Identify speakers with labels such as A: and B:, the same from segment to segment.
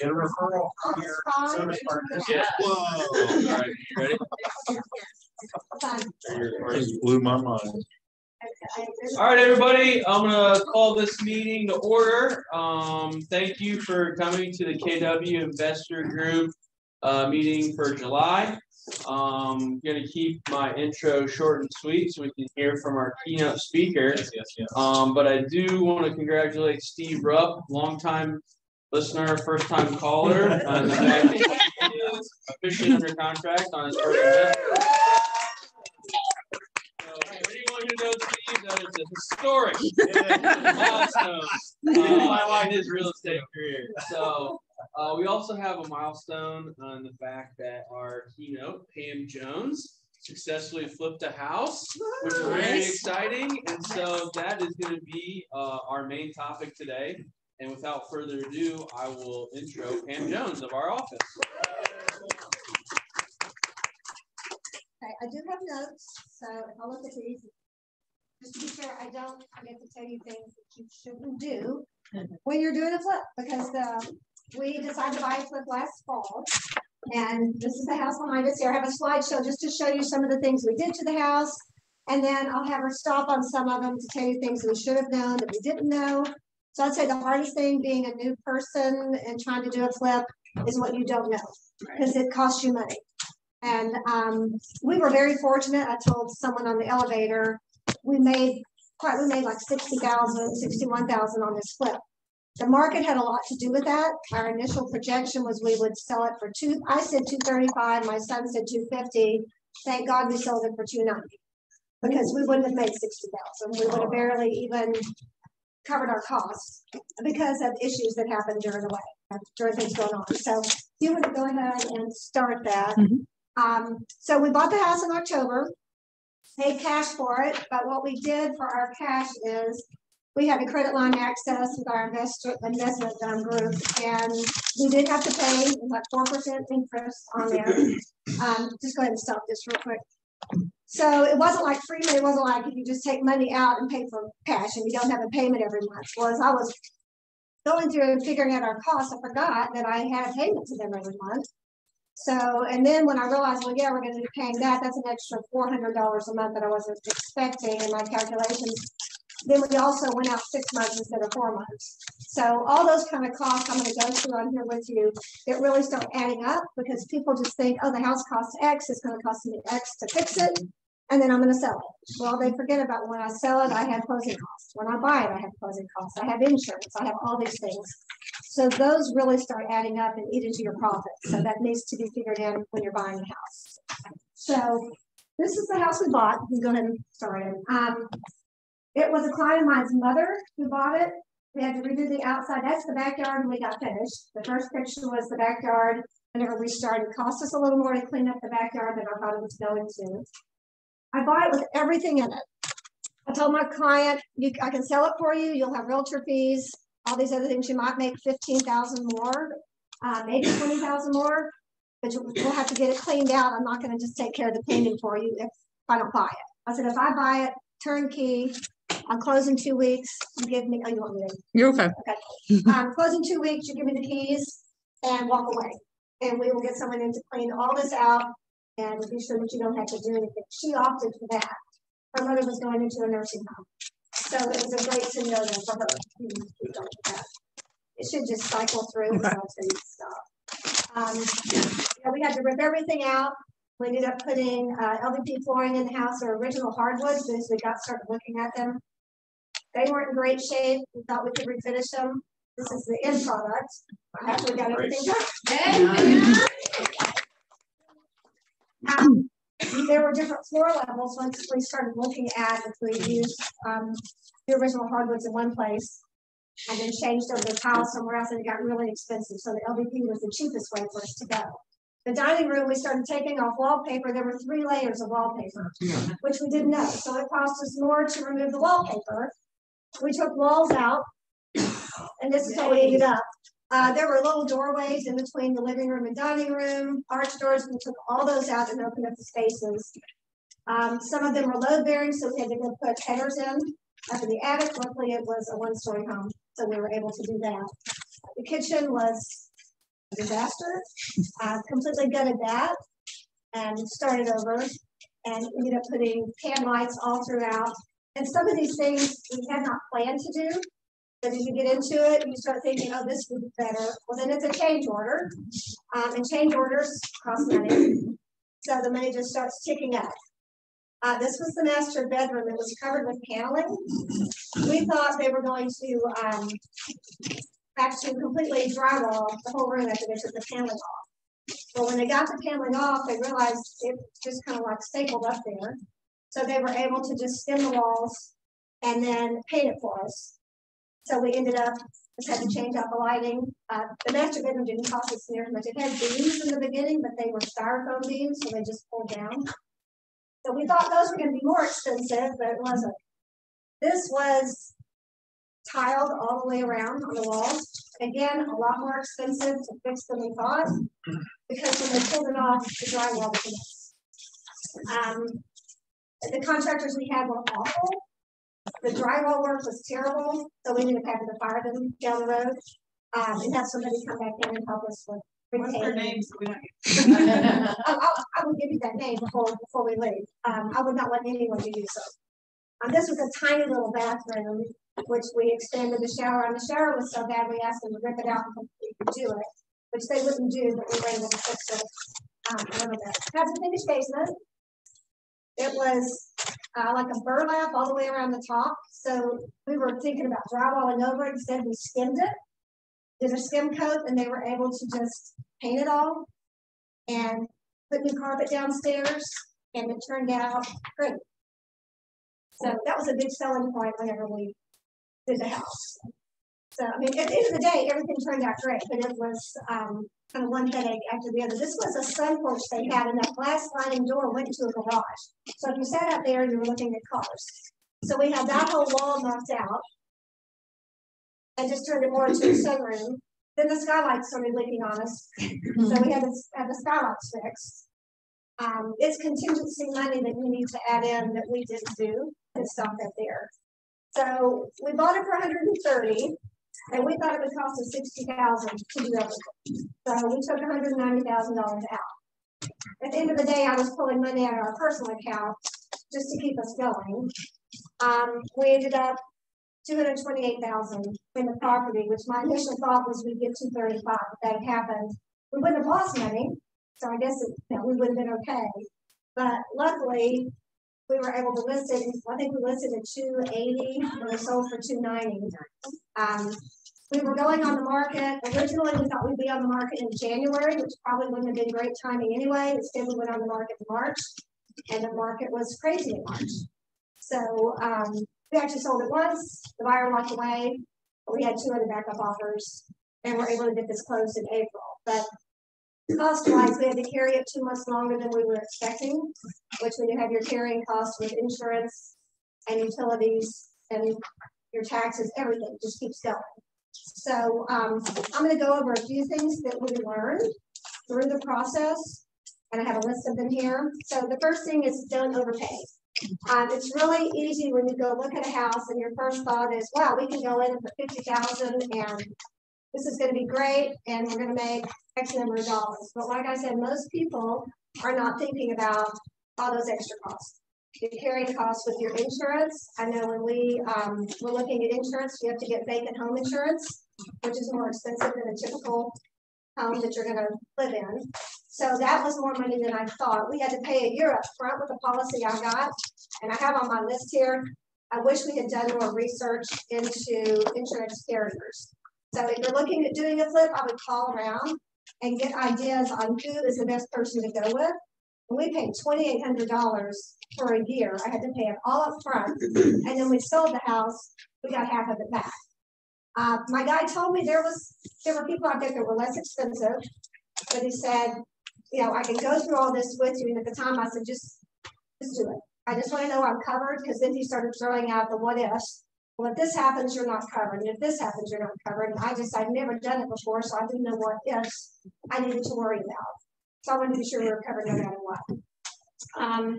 A: Get a referral. Whoa.
B: All right,
A: blew my mind.
B: All right, everybody, I'm gonna call this meeting to order. Um, thank you for coming to the KW Investor Group uh, meeting for July. Um, I'm gonna keep my intro short and sweet so we can hear from our keynote speaker.
A: Yes, yes.
B: Um, but I do want to congratulate Steve Rupp, longtime listener, first time caller. uh, the fact that he is Officially under contract on his first event. Anyone who knows Steve, that is a historic milestone uh, in his real estate career. So uh, we also have a milestone on the fact that our keynote, Pam Jones, successfully flipped a house, which is very
C: Nice.
B: exciting. And so that is going to be uh, our main topic today. And without further ado, I will intro Pam Jones of our office.
C: Okay, I do have notes, so if I look at these, just to be sure, I don't forget to tell you things that you shouldn't do when you're doing a flip, because the, we decided to buy a flip last fall. And this is the house behind us here. I have a slideshow just to show you some of the things we did to the house. And then I'll have her stop on some of them to tell you things we should have known that we didn't know. So I'd say the hardest thing being a new person and trying to do a flip is what you don't know, because it costs you money. And um, we were very fortunate. I told someone on the elevator, we made quite, we made like 60,000, 61,000 on this flip. The market had a lot to do with that. Our initial projection was we would sell it for two, I said 235, my son said 250. Thank God we sold it for 290 because we wouldn't have made 60,000. We would have barely even covered our costs because of issues that happened during the way, during things going on. So you would go ahead and start that. Um, so we bought the house in October, paid cash for it, but what we did for our cash is we had a credit line access with our investor, investment um, group, and we did have to pay like four percent interest on there. Um, just go ahead and stop this real quick. So it wasn't like free money, it wasn't like if you just take money out and pay for cash and you don't have a payment every month. Was I was going through and figuring out our costs, I forgot that I had a payment to them every month. So, and then when I realized, well, yeah, we're gonna be paying that, that's an extra four hundred dollars a month that I wasn't expecting in my calculations. Then we also went out six months instead of four months. So all those kind of costs I'm gonna go through on here with you, it really start adding up because people just think, oh, the house costs X, it's gonna cost me X to fix it. And then I'm gonna sell it. Well, they forget about when I sell it, I have closing costs. When I buy it, I have closing costs. I have insurance, I have all these things. So those really start adding up and eat into your profit. So that needs to be figured in when you're buying a house. So this is the house we bought. Can going to start it. Um, it was a client of mine's mother who bought it. We had to redo the outside. That's the backyard we got finished. The first picture was the backyard. Whenever we started, it cost us a little more to clean up the backyard than I thought it was going to. I bought it with everything in it. I told my client, you, I can sell it for you. You'll have realtor fees, all these other things. You might make fifteen thousand more, uh, maybe twenty thousand more, but you- we'll have to get it cleaned out. I'm not gonna just take care of the cleaning for you if I don't buy it. I said, if I buy it turnkey, I'll close in two weeks. You give me, oh, you want me to?
D: You're okay. Okay.
C: Um, close in two weeks, you give me the keys and walk away. And we will get someone in to clean all this out and be sure that you don't have to do anything. She opted for that. Her mother was going into a nursing home. So it was a great scenario for her. to do that. It should just cycle through
D: Okay.
C: until you stop. Um, yeah, we had to rip everything out. We ended up putting, uh, LVP flooring in the house, or original hardwoods, as we got started looking at them. They weren't in great shape. We thought we could refinish them. This is the end product. After we got everything done. Um, There were different floor levels once we started looking at if we used, um, the original hardwoods in one place. And then changed over the tile somewhere else and it got really expensive. So the LVP was the cheapest way for us to go. The dining room, we started taking off wallpaper. There were three layers of wallpaper, which we didn't know. So it cost us more to remove the wallpaper. We took walls out. And this is how we ended up. Uh, there were little doorways in between the living room and dining room, arch doors. We took all those out and opened up the spaces. Um, some of them were load bearing, so we had to go put headers in. Up in the attic, luckily it was a one-story home, so we were able to do that. The kitchen was disaster. Uh, completely gutted that and started over and ended up putting can lights all throughout. And some of these things we had not planned to do, but as you get into it, you start thinking, oh, this would be better. Well, then it's a change order, um, and change orders cost money. So the money just starts ticking up. Uh, this was the master bedroom. It was covered with paneling. We thought they were going to um, actually completely drywall the whole room after they took the paneling off. But when they got the paneling off, they realized it just kind of like stapled up there. So they were able to just skim the walls and then paint it for us. So we ended up just had to change out the lighting. Uh, the master bedroom didn't cost us near as much. It had beams in the beginning, but they were styrofoam beams, so they just pulled down. So we thought those were going to be more expensive, but it wasn't. This was tiled all the way around on the walls. Again, a lot more expensive to fix than we thought because when they pulled it off, the drywall was um, The contractors we had were awful. The drywall work was terrible, so we ended up having to fire them down the road um, and have somebody come back in and help us with
D: What's their
C: retaining.
D: names? We don't-
C: I, I, I would give you that name before, before we leave. Um, I would not let anyone do so. Um, this was a tiny little bathroom, which we extended the shower, and the shower was so bad, we asked them to rip it out and completely do it, which they wouldn't do, but we were able to fix it. Um, a little bit. A finished basement. It was, uh, like a burlap all the way around the top, so we were thinking about drywalling over it, instead we skimmed it. Did a skim coat, and they were able to just paint it all and put new carpet downstairs, and it turned out great. So that was a big selling point whenever we did the house. So, I mean, at the end of the day, everything turned out great, but it was, um, kind of one headache after the other. This was a sun porch they had, and that glass sliding door went into a garage. So if you sat out there, you were looking at cars. So we had that whole wall knocked out and just turned it more into a sunroom. Then the skylights started leaking on us, so we had to have the skylights fixed. Um, it's contingency money that we need to add in that we didn't do and stop that there. So we bought it for hundred and thirty, and we thought it would cost us sixty thousand to do everything. So we took hundred and ninety thousand dollars out. At the end of the day, I was pulling money out of our personal account just to keep us going. Um, we ended up two hundred twenty-eight thousand in the property, which my initial thought was we'd get two thirty-five, if that happened. We wouldn't have lost money, so I guess, it- you know, we would have been okay. But luckily, we were able to list it, I think we listed at two eighty, and we sold for two ninety. Um, we were going on the market, originally we thought we'd be on the market in January, which probably wouldn't have been great timing anyway, instead we went on the market in March. And the market was crazy in March. So, um, we actually sold it once, the buyer walked away, but we had two other backup offers, and we're able to get this closed in April, but cost wise, we had to carry it two months longer than we were expecting, which when you have your carrying costs with insurance and utilities and your taxes, everything just keeps going. So, um, I'm gonna go over a few things that we learned through the process, and I have a list of them here. So the first thing is don't overpay. Um, it's really easy when you go look at a house and your first thought is, wow, we can go in and put fifty thousand and this is gonna be great and we're gonna make X number of dollars. But like I said, most people are not thinking about all those extra costs. The carrying costs with your insurance. I know when we, um, were looking at insurance, you have to get vacant home insurance, which is more expensive than a typical home that you're gonna live in. So that was more money than I thought. We had to pay a year up front with the policy I got, and I have on my list here. I wish we had done more research into insurance carriers. So if you're looking at doing a flip, I would call around and get ideas on who is the best person to go with. And we paid twenty-eight hundred dollars for a year. I had to pay it all up front, and then we sold the house, we got half of it back. Uh, my guy told me there was, there were people out there that were less expensive, but he said, you know, I can go through all this with you, and at the time I said, just, just do it. I just wanna know I'm covered, because then he started throwing out the what ifs. Well, if this happens, you're not covered, and if this happens, you're not covered, and I just, I've never done it before, so I didn't know what ifs I needed to worry about. So I wanted to be sure we were covered no matter what. Um,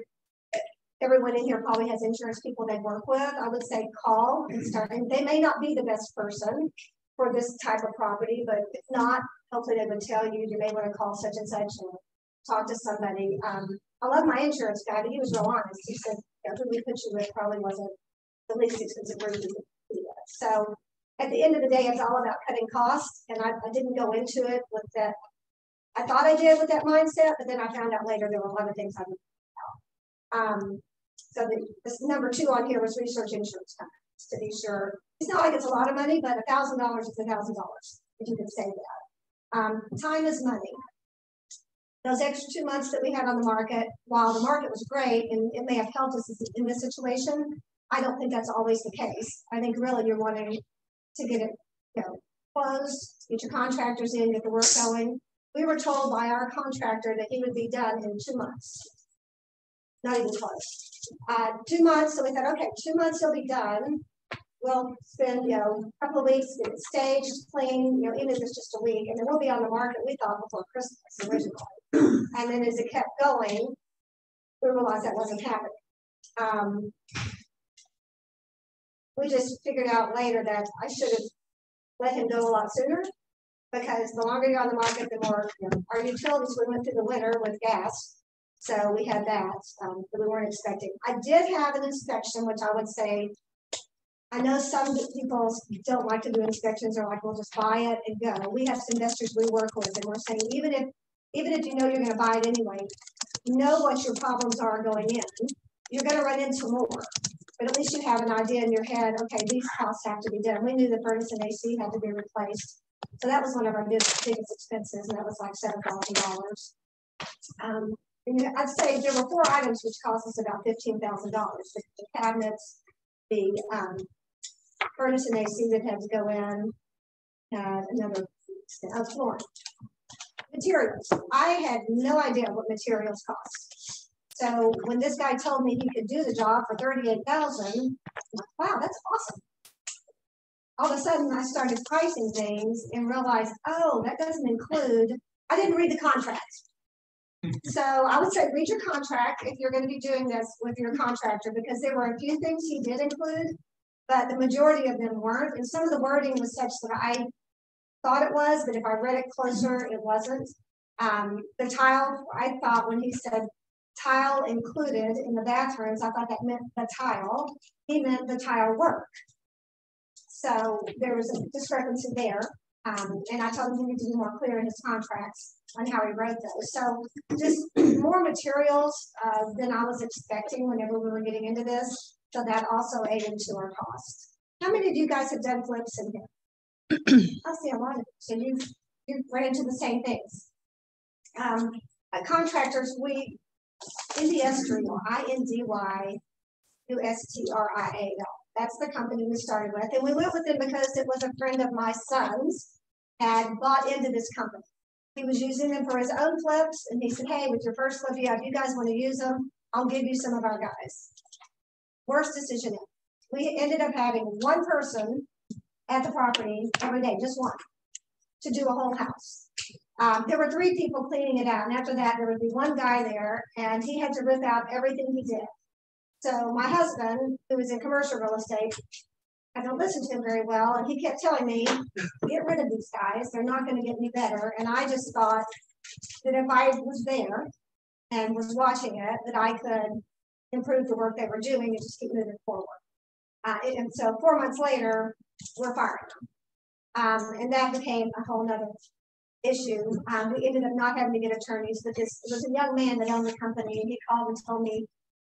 C: everyone in here probably has insurance people they work with. I would say call and start, and they may not be the best person for this type of property, but if not, hopefully they would tell you, you may want to call such and such and talk to somebody. Um, I love my insurance guy, but he was real honest. He said, yeah, who we put you with probably wasn't the least expensive to do that. So at the end of the day, it's all about cutting costs, and I, I didn't go into it with that. I thought I did with that mindset, but then I found out later there were a lot of things I didn't know. Um, so the, number two on here was research insurance companies to be sure. It's not like it's a lot of money, but a thousand dollars is a thousand dollars if you can say that. Um, time is money. Those extra two months that we had on the market, while the market was great and it may have helped us in this situation, I don't think that's always the case. I think really you're wanting to get it, you know, closed, get your contractors in, get the work going. We were told by our contractor that he would be done in two months. Not even close. Uh, two months, so we thought, okay, two months he'll be done. We'll spend, you know, a couple of weeks, get it staged, clean, you know, even if it's just a week, and then we'll be on the market, we thought before Christmas originally. And then as it kept going, we realized that wasn't happening. Um, we just figured out later that I should have let him go a lot sooner because the longer you're on the market, the more you know, our utilities. We went through the winter with gas, so we had that um, that we weren't expecting. I did have an inspection, which I would say. I know some people don't like to do inspections or like we'll just buy it and go. We have some investors we work with, and we're saying even if even if you know you're going to buy it anyway, know what your problems are going in. You're going to run into more but at least you have an idea in your head, okay, these costs have to be done. We knew the furnace and AC had to be replaced. So that was one of our biggest, expenses, and that was like $7,000. Um, I'd say there were four items which cost us about $15,000. The, the cabinets, the um, furnace and AC that had to go in, uh, another uh, flooring. Materials. I had no idea what materials cost. So when this guy told me he could do the job for 38,000, wow, that's awesome. All of a sudden I started pricing things and realized, oh, that doesn't include, I didn't read the contract. so I would say read your contract if you're going to be doing this with your contractor because there were a few things he did include, but the majority of them weren't. And some of the wording was such that I thought it was, but if I read it closer, it wasn't. Um, the tile, I thought when he said tile included in the bathrooms. I thought that meant the tile. He meant the tile work. So there was a discrepancy there. Um, and I told him he needed to be more clear in his contracts on how he wrote those. So just more materials uh, than I was expecting whenever we were getting into this. So that also ate into our cost. How many of you guys have done flips in here? I see a lot of you. So you've, you've ran into the same things. Um, uh, contractors, we Industrial, I-N-D-Y, U-S-T-R-I-A-L. That's the company we started with. And we went with them because it was a friend of my son's had bought into this company. He was using them for his own flips, and he said, hey, with your first flip you have, you guys want to use them, I'll give you some of our guys. Worst decision ever. We ended up having one person at the property every day, just one, to do a whole house. Um, there were three people cleaning it out, and after that, there would be one guy there, and he had to rip out everything he did. So my husband, who was in commercial real estate, I don't listen to him very well, and he kept telling me, "Get rid of these guys; they're not going to get any better." And I just thought that if I was there and was watching it, that I could improve the work they were doing and just keep moving forward. Uh, and so four months later, we're firing them. Um, and that became a whole nother issue. Um, we ended up not having to get attorneys, but this was a young man that owned the company, and he called and told me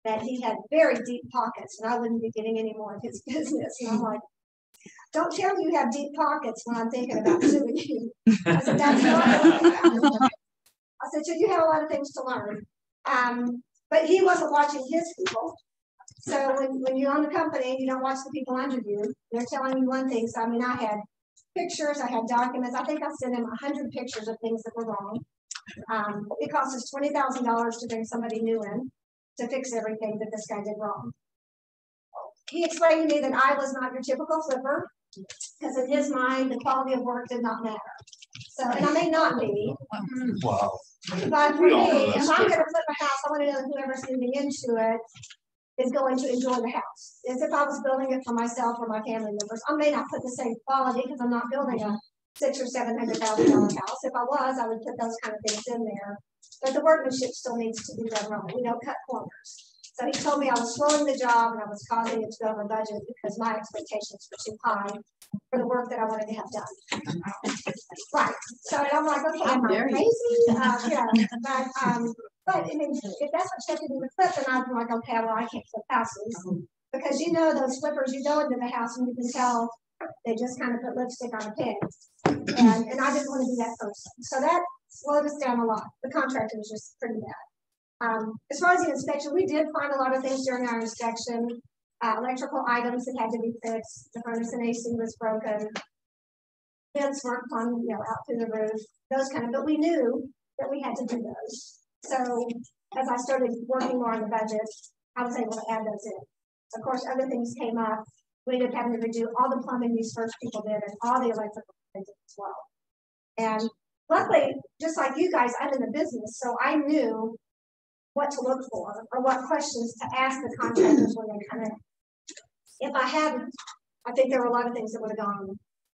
C: that he had very deep pockets, and I wouldn't be getting any more of his business. And I'm like, don't tell me you have deep pockets when I'm thinking about suing you. I said, that's not I said, so you have a lot of things to learn. Um, but he wasn't watching his people. So when, when you own the company, you don't watch the people under you. They're telling you one thing. So I mean, I had pictures, I had documents. I think I sent him 100 pictures of things that were wrong. Um, it cost us $20,000 to bring somebody new in to fix everything that this guy did wrong. He explained to me that I was not your typical flipper because in his mind, the quality of work did not matter. So, and I may not be.
A: Wow.
C: But for me, if I'm going to flip a house, I want to know whoever's moving into it is going to enjoy the house. As if I was building it for myself or my family members. I may not put the same quality because I'm not building a six or seven hundred thousand dollar house. If I was, I would put those kind of things in there. But the workmanship still needs to be done right. We don't cut corners. So he told me I was slowing the job and I was causing it to go over budget because my expectations were too high for the work that I wanted to have done. Right. So I'm like, okay, I'm I crazy? Uh, know, but, um, but I mean, if that's what you have to with then I'm like, okay, well, I can't flip houses. Because you know those flippers, you go into the house and you can tell they just kind of put lipstick on a pig. And, and I didn't want to be that person. So that slowed us down a lot. The contractor was just pretty bad. Um, as far as the inspection, we did find a lot of things during our inspection. Uh, electrical items that had to be fixed. The furnace and AC was broken. Vents weren't on, you know, out through the roof. Those kind of, but we knew that we had to do those. So as I started working more on the budget, I was able to add those in. Of course, other things came up. We ended up having to redo all the plumbing these first people did and all the electrical things as well. And luckily, just like you guys, I'm in the business, so I knew what to look for or what questions to ask the contractors when they come in. If I hadn't, I think there were a lot of things that would have gone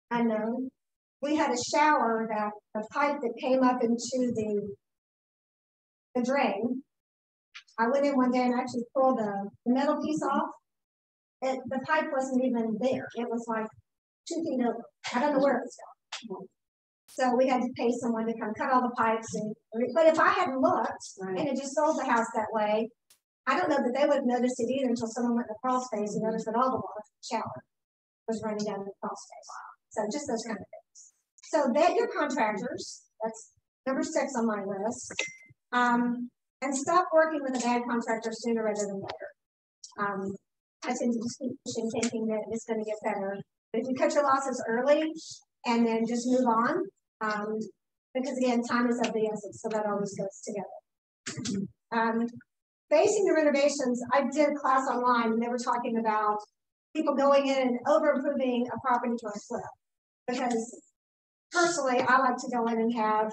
C: unknown. We had a shower that the pipe that came up into the the drain. I went in one day and actually pulled the, the metal piece off. It, the pipe wasn't even there. It was like two feet over. I don't know where it was going. So we had to pay someone to come cut all the pipes and, but if I hadn't looked
D: Right.
C: and had just sold the house that way, I don't know that they would have noticed it either until someone went in the crawl space and noticed that all the water from the shower was running down the crawl space. So just those kind of things. So vet your contractors, that's number six on my list. Um, and stop working with a bad contractor sooner rather than later. Um, I tend to just keep pushing, thinking that it's gonna get better. But if you cut your losses early and then just move on, um, because again, time is of the essence, so that always goes together. Um, basing the renovations, I did a class online and they were talking about people going in and over improving a property to a flip. Because personally, I like to go in and have,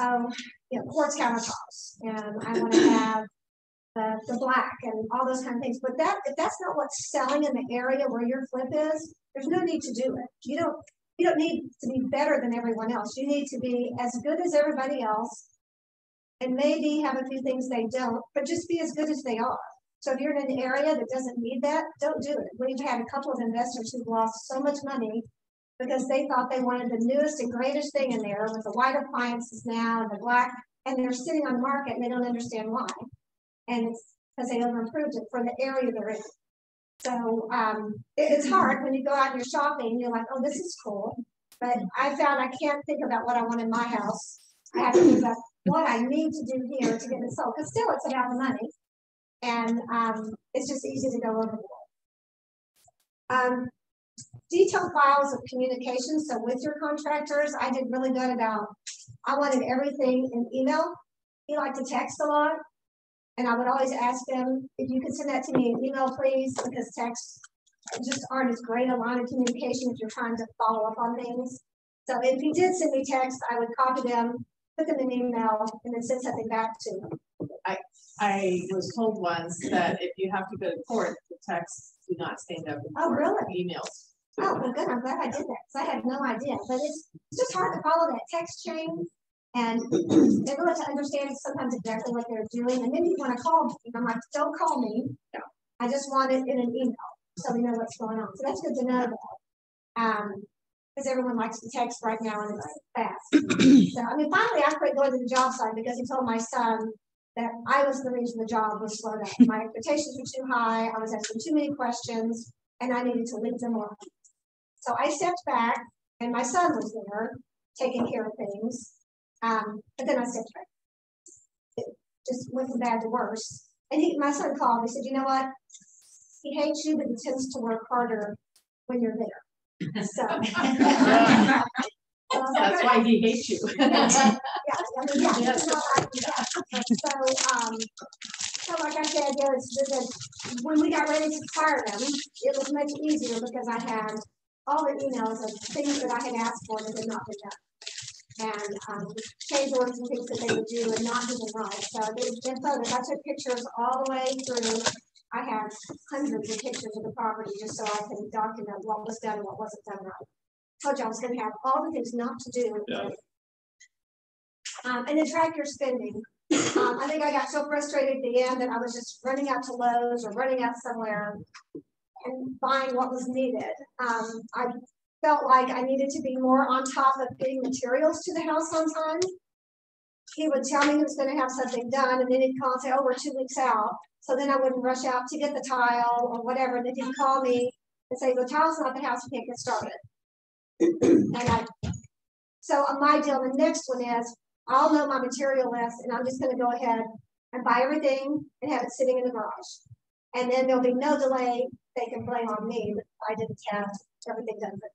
C: um, you know, quartz countertops and I want to have the, the black and all those kind of things. But that, if that's not what's selling in the area where your flip is, there's no need to do it. You don't, you don't need to be better than everyone else. You need to be as good as everybody else and maybe have a few things they don't, but just be as good as they are. So if you're in an area that doesn't need that, don't do it. We've had a couple of investors who've lost so much money because they thought they wanted the newest and greatest thing in there with the white appliances now and the black, and they're sitting on market and they don't understand why. And it's because they over improved it for the area they're in. So um, it- it's hard when you go out and you're shopping, you're like, oh, this is cool. But I found I can't think about what I want in my house. I have to think about what I need to do here to get it sold, because still it's about the money. And um, it's just easy to go overboard. Um, detailed files of communication, so with your contractors, I did really good about, I wanted everything in email. He liked to text a lot. And I would always ask him, if you could send that to me in email, please, because texts just aren't as great a line of communication if you're trying to follow up on things. So if he did send me text, I would copy them, put them in email, and then send something back to him.
D: I I was told once that if you have to go to court, the texts do not stand up.
C: Oh, really?
D: Emails.
C: Oh, well, good, I'm glad I did that, because I had no idea, but it's, it's just hard to follow that text chain. And they really have to understand sometimes exactly what they're doing, and then you wanna call me, and I'm like, don't call me. I just want it in an email, so we know what's going on, so that's good to know. Um, because everyone likes to text right now and it's fast. So, I mean, finally, I quit going to the job site because he told my son that I was the reason the job was slowed down. My expectations were too high, I was asking too many questions, and I needed to leave them alone. So I stepped back and my son was there taking care of things. Um, but then I stepped back. It just went from bad to worse. And he, my son called, he said, you know what? He hates you, but he tends to work harder when you're there. So.
D: That's why he hates you.
C: yeah, yeah, you know, yeah. So, um, so like I said, there was, there was- when we got ready to fire them, it was much easier because I had all the emails of things that I had asked for that had not been done. And, um, change orders and things that they would do and not do them right. So there's been photos, I took pictures all the way through I have hundreds of pictures of the property just so I can document what was done and what wasn't done right. I was gonna have all the things not to do.
A: Yeah.
C: Um, and then track your spending. Um, I think I got so frustrated at the end that I was just running out to Lowe's or running out somewhere and buying what was needed. Um, I felt like I needed to be more on top of getting materials to the house on time. He would tell me he was gonna have something done, and then he'd call and say, oh, we're two weeks out. So then I wouldn't rush out to get the tile or whatever, and then he'd call me and say, the tile's not the house, we can't get started. And I, so on my deal, the next one is, I'll know my material list, and I'm just gonna go ahead and buy everything and have it sitting in the garage. And then there'll be no delay, they can blame on me, that I didn't have everything done. But,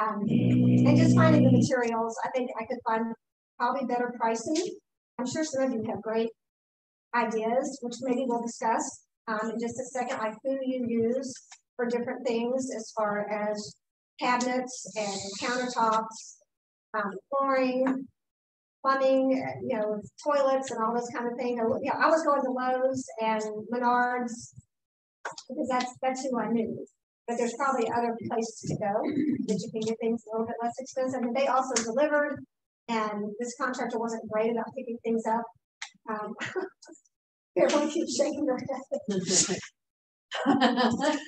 C: Um, and just finding the materials, I think I could find probably better pricing. I'm sure some of you have great ideas, which maybe we'll discuss, um, in just a second, like who you use for different things as far as cabinets and countertops, um, flooring, plumbing, you know, toilets and all those kind of things. Or, Yeah, I was going to Lowe's and Menards because that's, that's who I knew. But there's probably other places to go that you can get things a little bit less expensive. And they also delivered and this contractor wasn't great about picking things up. Um, Everyone keeps shaking their head. Oh,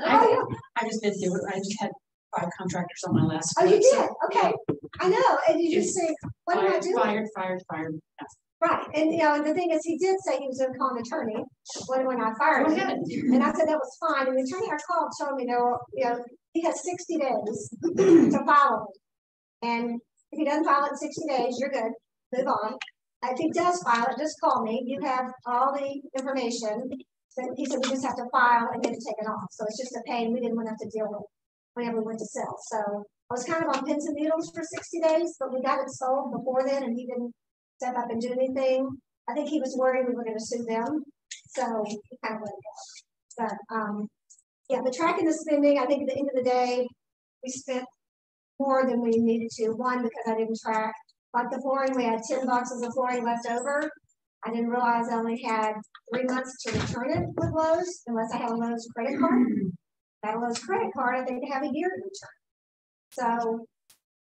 E: I, I just did do it, I just had five contractors on my last.
C: Oh, you
E: quote, so-
C: did? Okay. I know. And you just think, what am I doing?
E: Fired, fired, fired. Yes.
C: Right. And, you know, and the thing is, he did say he was gonna call an attorney when, when I fired him. And I said that was fine, and the attorney I called told me, no, you know, he has sixty days to file it. And if he doesn't file it in sixty days, you're good, move on. If he does file it, just call me, you have all the information. So he said we just have to file and get it taken off, so it's just a pain we didn't want to have to deal with whenever we went to sell, so. I was kind of on pins and needles for sixty days, but we got it sold before then, and he didn't step up and do anything. I think he was worried we were gonna sue them, so he kind of let it go. But, um, yeah, the tracking the spending, I think at the end of the day, we spent more than we needed to. One, because I didn't track, like the flooring, we had ten boxes of flooring left over. I didn't realize I only had three months to return it with Lowe's unless I had a Lowe's credit card. Got a Lowe's credit card, I think I have a year to return. So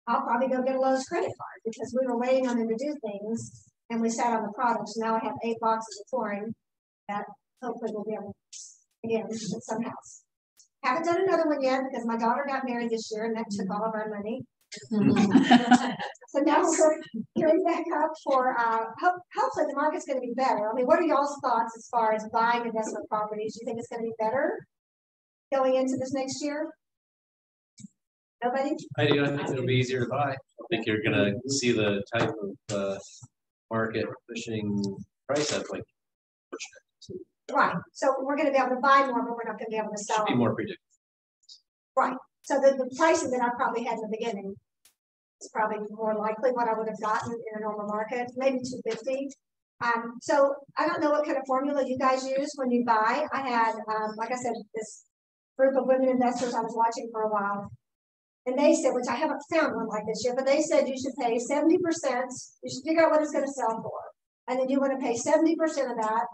C: I'll probably go get a Lowe's credit card because we were waiting on them to do things and we sat on the products. Now I have eight boxes of flooring that hopefully we'll be able to, again, at some house. Haven't done another one yet because my daughter got married this year and that took all of our money. So now we're gearing back up for, uh, hope, hopefully the market's gonna be better. I mean, what are y'all's thoughts as far as buying investment properties? Do you think it's gonna be better going into this next year? Nobody?
F: I do, I think it'll be easier to buy. I think you're gonna see the type of, uh, market pushing price up like.
C: Right, so we're gonna be able to buy more, but we're not gonna be able to sell.
F: Should be more predictable. Right.
C: So the, the pricing that I probably had in the beginning is probably more likely what I would have gotten in a normal market, maybe two fifty. Um, so I don't know what kind of formula you guys use when you buy. I had, um, like I said, this group of women investors I was watching for a while. And they said, which I haven't found one like this yet, but they said you should pay seventy percent, you should figure out what it's gonna sell for. And then you wanna pay seventy percent of that,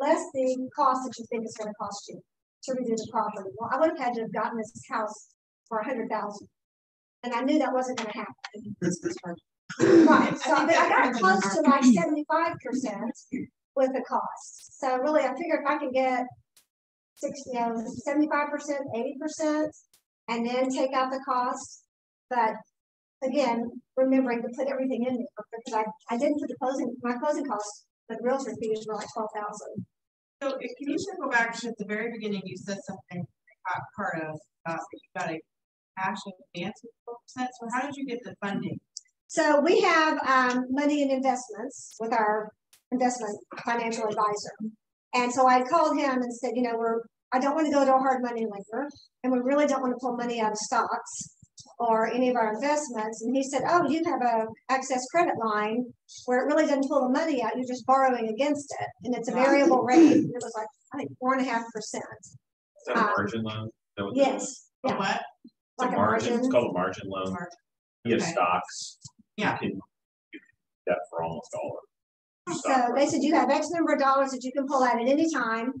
C: less the cost that you think it's gonna cost you to redo the property. Well, I would have had to have gotten this house for a hundred thousand. And I knew that wasn't gonna happen. Right, so I I got close to like seventy-five percent with the cost. So really, I figure if I can get sixty, you know, seventy-five percent, eighty percent, and then take out the cost. But again, remembering to put everything in there, because I, I didn't put the closing, my closing costs, the realtor fees were like twelve thousand.
G: So if can you go back to the very beginning, you said something uh, part of, uh, that you got a cash advance of percent, so how did you get the funding?
C: So we have um money and investments with our investment financial advisor. And so I called him and said, you know, we're, I don't want to go to a hard money lender and we really don't want to pull money out of stocks or any of our investments. And he said, oh, you have a access credit line where it really doesn't pull the money out, you're just borrowing against it. And it's a variable rate. It was like, I think, four and a half percent.
A: Is that a
C: Uh,
A: margin loan? That what that is?
C: Yes,
G: For
C: yeah,
G: what?
A: It's
C: like
A: a
C: a
A: margin, it's called a margin loan.
G: Margin.
A: You have
G: Okay.
A: stocks. you
G: Yeah.
A: can- you can get That for almost all of it.
C: So they said you have X number of dollars that you can pull out at any time.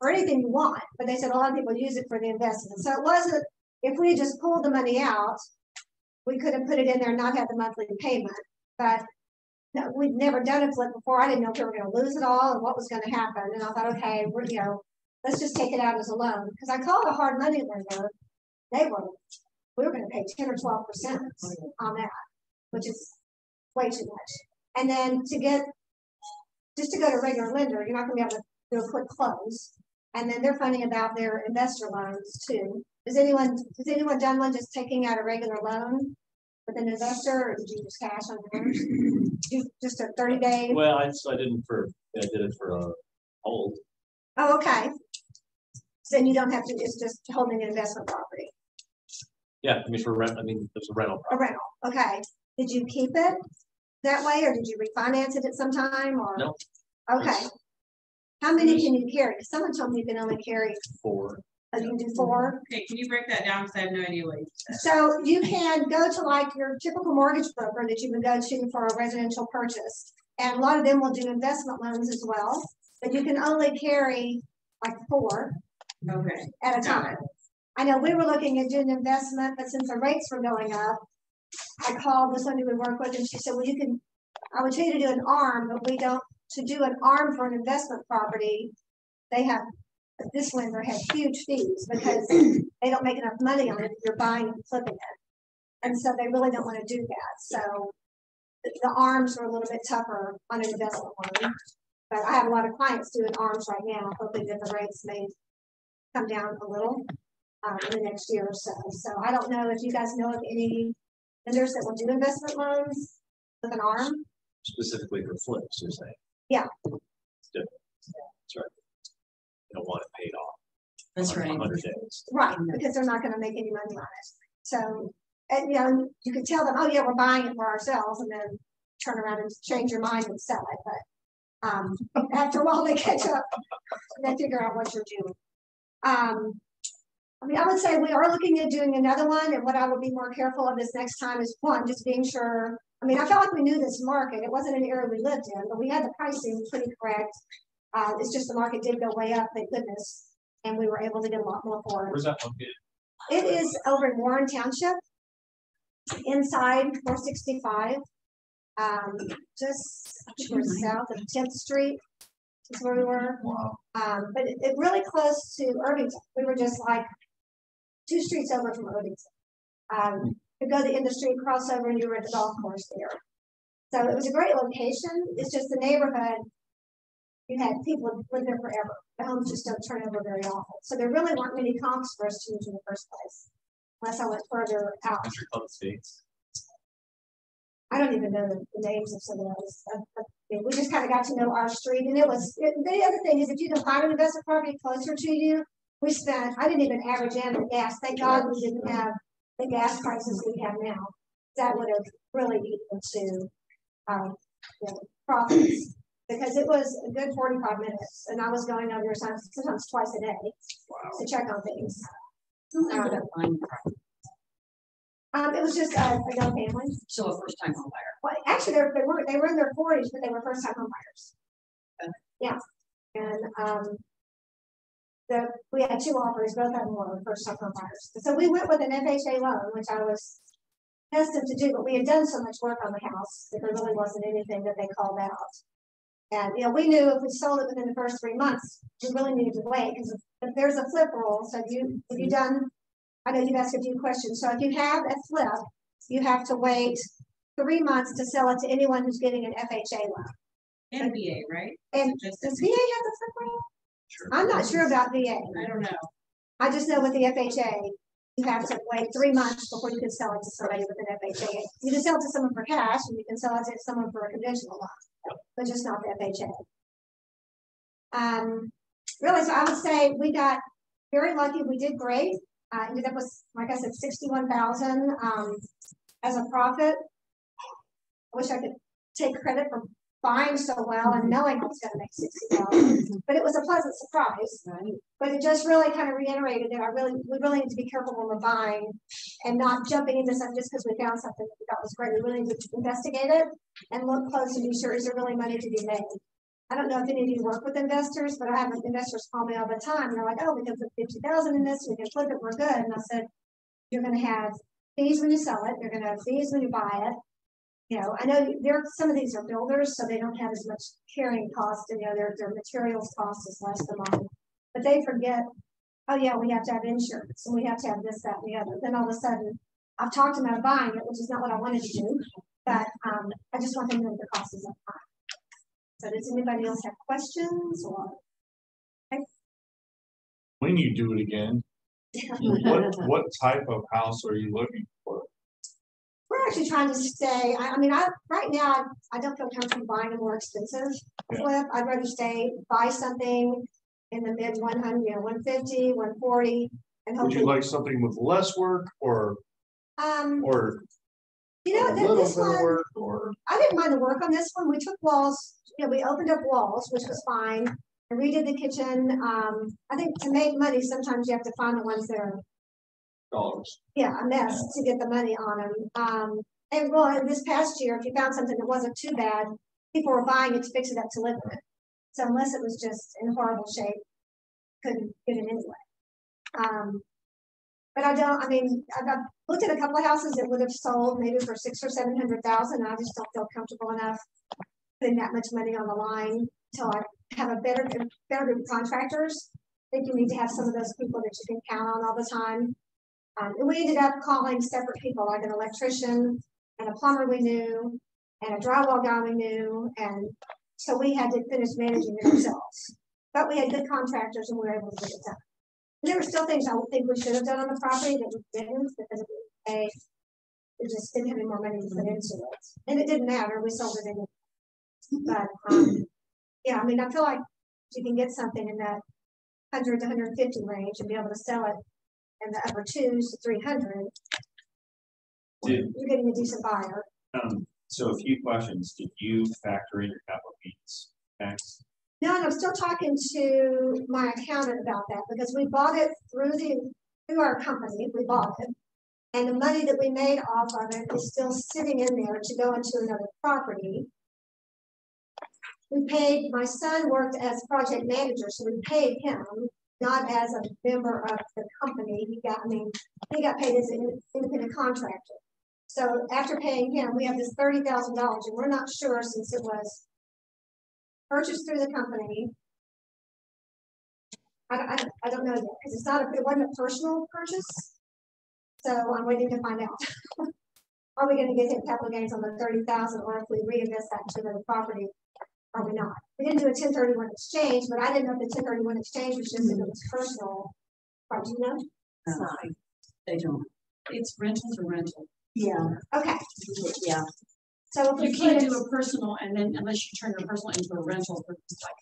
C: or anything you want, but they said a lot of people use it for the investment. So it wasn't, if we just pulled the money out, we could have put it in there and not have the monthly payment, but no, we'd never done a flip before. I didn't know if we were gonna lose it all and what was gonna happen. And I thought, okay, we're, you know, let's just take it out as a loan. Because I called a hard money lender. They were, we were gonna pay ten or twelve percent on that, which is way too much. And then to get, just to go to a regular lender, you're not gonna be able to do a quick close. And then they're funding about their investor loans too. Does anyone, has anyone done one just taking out a regular loan with an investor or did you just cash on yours? You- Just a thirty day?
F: Well, I, so I didn't for, I did it for a hold.
C: Oh, okay. So then you don't have to, it's just holding an investment property,
F: Yeah, I mean, for rent, I mean, it's a rental.
C: a rental, okay. Did you keep it that way or did you refinance it at some time or?
F: No.
C: Okay. How many can you carry? 'Cause Someone told me you can only carry,
F: For,
C: uh, you can do four.
G: Okay, can you break that down? Cause I have no idea what you said.
C: So you can go to like your typical mortgage broker that you would go to for a residential purchase. And a lot of them will do investment loans as well, but you can only carry like four
G: Okay.
C: at a time. I know we were looking at doing investment, but since the rates were going up, I called the lady we work with and she said, well, you can, I would tell you to do an arm, but we don't, to do an arm for an investment property, they have, this lender has huge fees because they don't make enough money on it if you're buying and flipping it. And so they really don't want to do that. So the, the arms are a little bit tougher on an investment loan. But I have a lot of clients doing arms right now, hoping that the rates may come down a little um, in the next year or so. So I don't know if you guys know of any vendors that will do investment loans with an arm.
F: specifically for flips, you're saying?
C: Yeah.
F: It's different. That's right. You don't want it paid off.
E: That's right.
F: Hundred days.
C: Right, because they're not gonna make any money on it. So, and you know, you could tell them, oh yeah, we're buying it for ourselves and then turn around and change your mind and sell it, but um, after a while they catch up and they figure out what you're doing. Um, I mean, I would say we are looking at doing another one and what I would be more careful of this next time is one, just being sure. I mean, I felt like we knew this market. It wasn't an area we lived in, but we had the pricing pretty correct. Uh, it's just the market did go way up, thank goodness. And we were able to get a lot more for it.
A: Where's that located?
C: It is over in Warren Township. Inside four sixty-five. Um, just south of Tenth Street is where we were.
A: Wow.
C: Um, but it, it really close to Irvington. We were just like two streets over from Irvington. Um, you go the industry, cross over and you were at the golf course there. So it was a great location. It's just the neighborhood. You had people live there forever. The homes just don't turn over very often. So there really weren't many comps for us to use in the first place. Unless I went further out.
A: Country Club Estates.
C: I don't even know the, the names of some of those. Uh, yeah, We just kind of got to know our street and it was, it- the other thing is if you can find an investment property closer to you, we spent, I didn't even average in the gas. Thank God we didn't have the gas prices we have now. That would have really equal to, um, you know, profits. Because it was a good forty-five minutes and I was going over sometimes, sometimes twice a day to check on things.
E: Who ended up buying the property?
C: Um, it was just a, a young family.
E: So a first time home buyer.
C: Well, actually, they were, they were in their forties, but they were first time home buyers.
E: Okay.
C: Yeah, and, um. The, we had two offers, both of them were first time home buyers. So we went with an FHA loan, which I was hesitant to do, but we had done so much work on the house that there really wasn't anything that they called out. And, you know, we knew if we sold it within the first three months, we really needed to wait, because if, there's a flip rule, so if you, if you done, I know you've asked a few questions, so if you have a flip, you have to wait three months to sell it to anyone who's getting an FHA loan.
G: NBA, right?
C: And
G: Just,
C: does VA have a flip rule?
A: Sure.
C: I'm not sure about VA.
G: I don't know.
C: I just know with the FHA, you have to wait three months before you can sell it to somebody with an FHA. You can sell it to someone for cash and you can sell it to someone for a conventional loan, but just not the FHA. Um, really, so I would say we got very lucky. We did great. Uh, ended up with, like I said, sixty-one thousand, um, as a profit. I wish I could take credit for buying so well and knowing I was gonna make sixty thousand, but it was a pleasant surprise. But it just really kind of reiterated that I really, we really need to be careful when we're buying and not jumping into something just because we found something that we thought was great. We really need to investigate it and look close to be sure is there really money to be made. I don't know if any of you work with investors, but I have investors call me all the time. And They're like, oh, we can put fifty thousand in this, we can flip it, we're good. And I said, you're gonna have fees when you sell it, you're gonna have fees when you buy it. You know, I know there, some of these are builders, so they don't have as much carrying cost, and you know, their, their materials cost is less than mine. But they forget, oh yeah, we have to have insurance, and we have to have this, that, and the other. Then all of a sudden, I've talked them out of buying it, which is not what I wanted to do, but, um, I just want them to know the cost is up front. So does anybody else have questions or?
H: When you do it again, what, what type of house are you looking for?
C: Actually trying to stay, I, I mean, I, right now, I, I don't feel comfortable buying a more expensive
H: Yeah.
C: flip. I'd rather stay, buy something in the mid one hundred, you know, one fifty, one forty, and
H: Would you
C: hopefully,
H: like something with less work or,
C: um,
H: or
C: you know, th- this one,
H: work or?
C: I didn't mind the work on this one. We took walls, you know, we opened up walls, which was fine. and redid the kitchen. Um, I think to make money, sometimes you have to find the ones that are
H: Dollars.
C: yeah, a mess to get the money on them. Um, and well, this past year, if you found something that wasn't too bad, people were buying it to fix it up to live it. So unless it was just in horrible shape, couldn't get it anyway. Um, but I don't, I mean, I've, I've looked at a couple of houses that would have sold maybe for six or seven hundred thousand. I just don't feel comfortable enough putting that much money on the line until I have a better, better group of contractors. I think you need to have some of those people that you can count on all the time. Um, and we ended up calling separate people, like an electrician and a plumber we knew, and a drywall guy we knew, and so we had to finish managing it ourselves. But we had good contractors and we were able to get it done. And there were still things I would think we should have done on the property that we didn't because. We just didn't have any more money to put into it. And it didn't matter, we sold it anyway. But, um, yeah, I mean, I feel like you can get something in that hundred to hundred and fifty range and be able to sell it in the upper twos to three hundred.
A: Did-
C: You're getting a decent buyer.
A: Um, so a few questions. Did you factor in your capital gains tax?
C: No, and I'm still talking to my accountant about that because we bought it through the, through our company, we bought it. And the money that we made off of it is still sitting in there to go into another property. We paid, my son worked as project manager, so we paid him, not as a member of the company. He got, I mean, he got paid as an independent contractor. So after paying him, we have this thirty thousand dollars and we're not sure since it was purchased through the company. I, don't- I, I don't know yet, because it's not, a it wasn't a personal purchase. So I'm waiting to find out. Are we gonna get hit capital gains on the thirty thousand, or if we reinvest that into the property, are we not? We didn't do a ten thirty-one exchange, but I didn't know if the ten thirty-one exchange was just if it was personal. Or do you know?
E: It's not, they don't. It's rental to rental.
C: Yeah. Okay,
E: Yeah,
C: so if
E: you can't do a personal and then unless you turn your personal into a rental for just like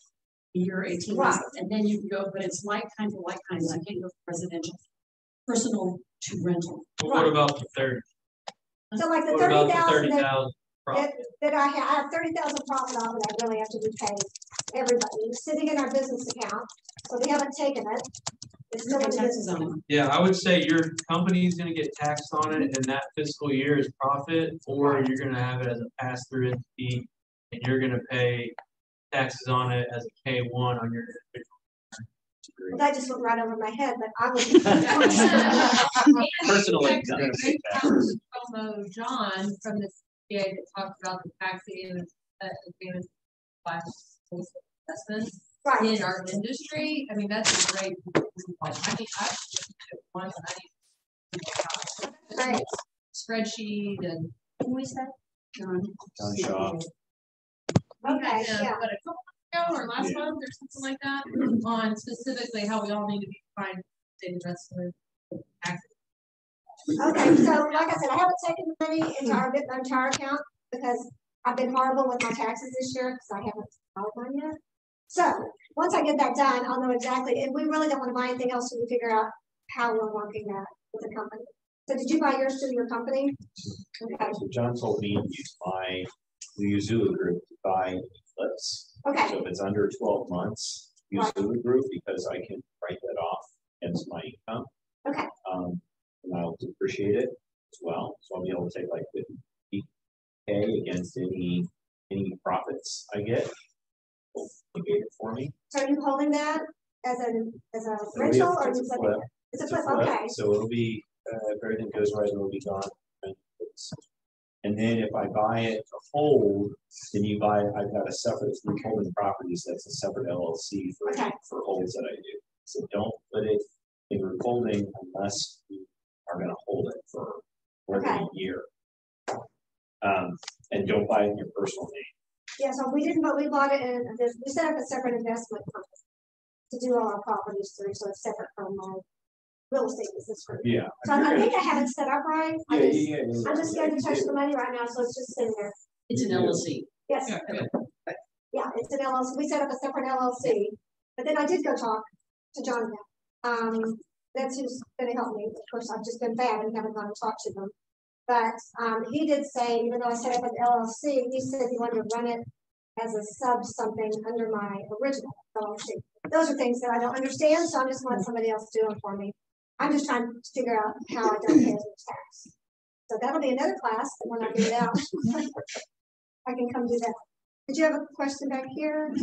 E: a year, eighteen months, and then you can go, but it's like kind of like kind of, I can't go for residential. Personal to rental.
B: But What about the thirty?
C: so like the
B: What
C: thirty
B: about the
C: thousand
B: thirty
C: that that, that I have, I have thirty thousand profit on that I really have to repay everybody, It's sitting in our business account, so we haven't taken it. It's still in the
E: Taxes
C: business.
E: on it.
B: Yeah, I would say your company is gonna get taxed on it and that fiscal year is profit, or you're gonna have it as a pass-through entity. And you're gonna pay taxes on it as a K one on your.
C: Well, That just went right over my head, but I was.
F: Personal
G: Yeah,
F: income.
G: great talent Promo John from the CPA that talked about the taxing and uh, advantage slash investments
C: Right,
G: in our industry. I mean, that's a great. I think I once and I need
C: right.
G: spreadsheet and.
E: Who is that? John.
F: John Shaw.
C: Okay,
G: Yeah,
C: yeah.
G: But a couple months ago or last month or something like that, on specifically how we all need to be fine state investment. taxes.
C: Okay, so like I said, I haven't taken the money into our, our account because I've been horrible with my taxes this year because I haven't filed one yet. So, once I get that done, I'll know exactly, and we really don't want to buy anything else till we figure out how we're working that with the company. So did you buy yours through your company? Okay,
A: So John told me you buy my, we use Zulu Group to buy flips.
C: okay,
A: So if it's under twelve months, use
C: Right.
A: Group because I can write that off as my income.
C: Okay.
A: Um, and I'll depreciate it as well, so I'll be able to take like fifty K against any, any profits I get. It for me.
C: So are you holding that as a, as a
F: It'll be a-
C: rental or
F: it's a flip.
C: it? It's a flip,
F: flip,
C: okay.
F: So it'll be, uh, if everything goes right, it'll be gone.
A: And then if I buy it to hold, then you buy, I've got a separate, through holding properties, that's a separate LLC for,
C: Okay.
A: for holds that I do. So don't put it in your holding unless you are gonna hold it for more than a year. Um, and don't buy it in your personal name.
C: Yeah, so we didn't, but we bought it in, we set up a separate investment purpose to do all our properties through, so it's separate from my real estate business group.
A: Yeah.
C: So I think I have it set up right. I
A: Yeah,
C: just-
A: yeah, yeah, yeah.
C: I'm just scared to touch the money right now, so it's just sitting there.
E: It's an LLC.
C: Yes, yeah, it's an LLC. We set up a separate LLC, but then I did go talk to Jonathan. Um, that's who's gonna help me. Of course, I've just been bad and haven't gone and talked to them. But, um, he did say, even though I set up an LLC, he said he wanted to run it as a sub something under my original LLC. Those are things that I don't understand, so I just want somebody else to do it for me. I'm just trying to figure out how I don't pay as much tax. So that'll be another class, and when I get out, I can come do that. Did you have a question back here?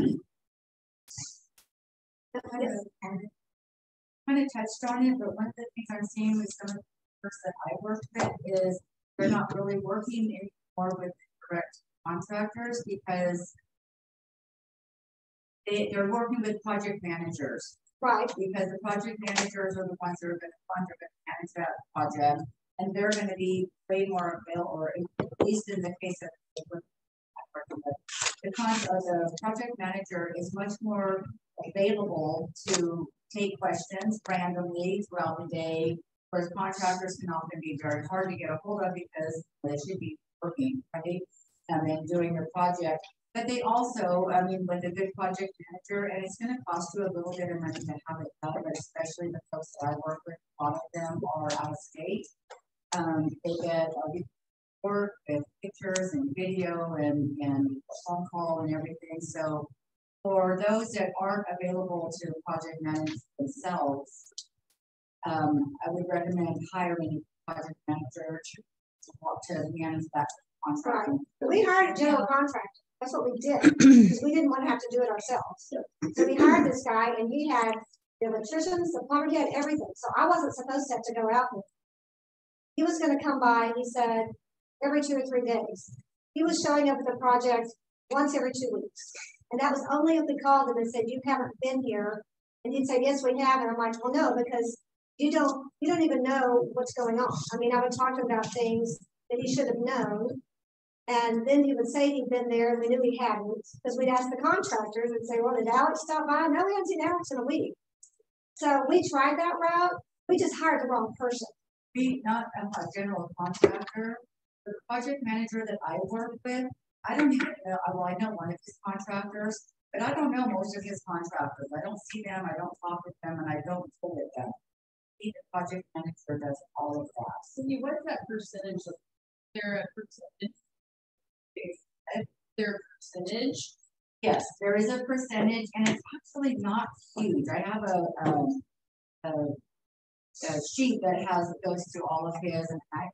I: Kind of touched on it, but one of the things I'm seeing with some of the folks that I work with is they're not really working anymore with correct contractors because they, they're working with project managers.
C: Right,
I: Because the project managers are the ones that are gonna fund, are manage that project, and they're gonna be way more available, or at least in the case of the the project manager is much more available to take questions randomly throughout the day. Whereas contractors can often be very hard to get a hold of because they should be working, right? And then doing their project. But they also, I mean, with a good project manager, and it's gonna cost you a little bit of money to have it done, but especially the folks that I work with, a lot of them are out of state. Um, they get a report with pictures and video and, and phone call and everything, so for those that aren't available to project manage themselves, um, I would recommend hiring a project manager to, to to manage that contract.
C: we hired a general contractor, that's what we did, because we didn't want to have to do it ourselves. So we hired this guy and he had the electricians, the plumber, he had everything, so I wasn't supposed to have to go out. with He was gonna come by, he said, every two or three days. He was showing up at the project once every two weeks. And that was only if we called them and said, you haven't been here. And he'd say, yes, we have. And I'm like, well, no, because you don't, you don't even know what's going on. I mean, I would talk to him about things that he should have known. And then he would say he'd been there and we knew he hadn't, because we'd ask the contractors and say, well, did Alex stop by? No, we haven't seen Alex in a week. So we tried that route. We just hired the wrong person.
I: Be not a, general contractor, the project manager that I work with, I don't even know, well, I know one of his contractors, but I don't know most of his contractors. I don't see them, I don't talk with them, and I don't visit them. He, the project manager does all of that.
D: Cindy, what's that percentage of their percentage? Their percentage?
I: Yes, there is a percentage, and it's actually not huge. I have a, um, a, a sheet that has, goes through all of his, and I,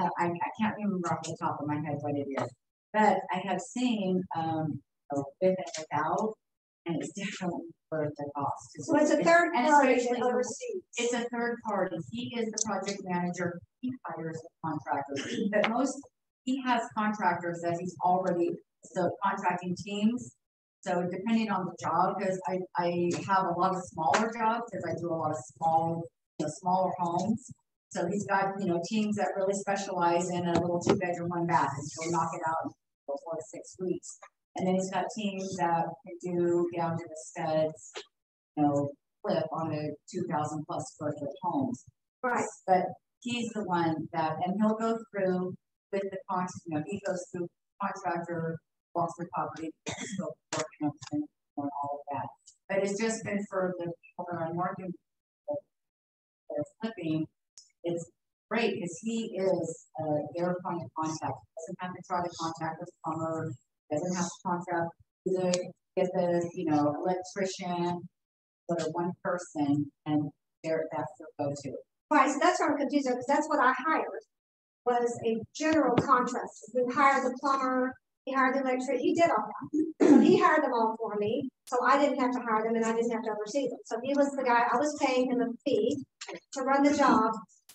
I: uh, I, I can't remember off the top of my head what it is, but I have seen, um, a with and without, and it's definitely worth the cost.
C: So it's a third
I: And
C: party
I: especially. It's a third party. He is the project manager. He hires the contractors, but most, he has contractors that he's already, so contracting teams. So depending on the job, because I, I have a lot of smaller jobs, because I do a lot of small, you know, smaller homes. So he's got, you know, teams that really specialize in a little two bedroom, one bath, and he'll knock it out in four to six weeks. And then he's got teams that can do down to the studs, you know, flip on a two thousand plus square foot homes.
C: Right.
I: But he's the one that, and he'll go through with the con, you know, he goes through contractor, walks the property, scope, work, and everything, and all of that. But it's just been for the people that I'm working that are flipping, it's great, because he is, uh, their point contact, doesn't have to try to contact the plumber, doesn't have to contact, either get the, you know, electrician, but a one person, and that's their go-to.
C: Right, so that's where I'm because that's what I hired, was a general contractor. We hired the plumber, he hired the electrician, he did all that. He hired them all for me, so I didn't have to hire them and I didn't have to oversee them. So he was the guy, I was paying him a fee to run the job.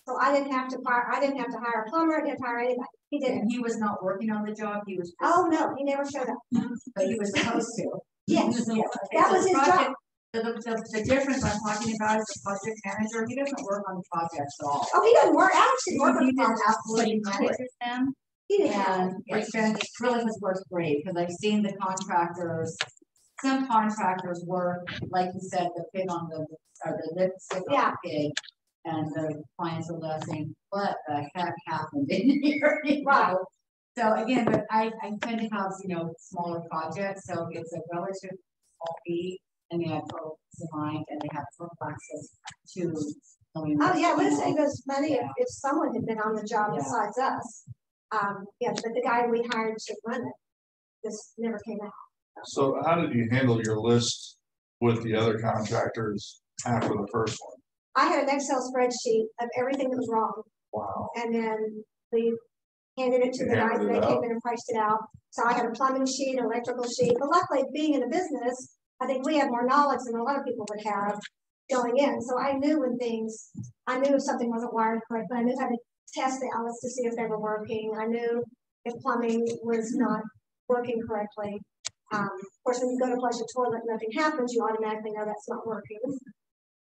C: So I didn't have to fire, I didn't have to hire a plumber, I didn't hire anybody. He did it.
I: And he was not working on the job, he was,
C: Oh, no, he never showed up.
I: but he was supposed to.
C: Yes, yes, that was his job.
I: project- The, the, the difference I'm talking about is the project manager, he doesn't work on the projects at all.
C: Oh, he doesn't work, actually work on
I: He
C: the project.
I: absolutely manages them,
C: He didn't
I: and it's been, it really has worked great, because I've seen the contractors. Some contractors work, like you said, the pig on the, or the lipstick on the pig. And the clients are left saying, what the heck happened in here, you
C: Right.
I: know? So again, but I, I tend to have, you know, smaller projects, so it's a relative small fee. And they have total peace of mind, and they have total access to. knowing
C: Oh, yeah,
I: what's
C: we'd
I: going
C: save
I: on.
C: us money if,
I: Yeah.
C: if someone had been on the job
I: Yeah.
C: besides us. Um, yeah, but the guy we hired to run it just never came out.
H: So how did you handle your list with the other contractors after the first one?
C: I had an Excel spreadsheet of everything that was wrong,
H: Wow.
C: and then we handed it to the guys, and they came in and priced it out. So I had a plumbing sheet, an electrical sheet, but luckily, being in the business, I think we have more knowledge than a lot of people would have going in, so I knew when things, I knew if something wasn't wired correctly, I knew how to test the outlets to see if they were working, I knew if plumbing was not working correctly. Um, of course, when you go to flush a toilet, and nothing happens, you automatically know that's not working.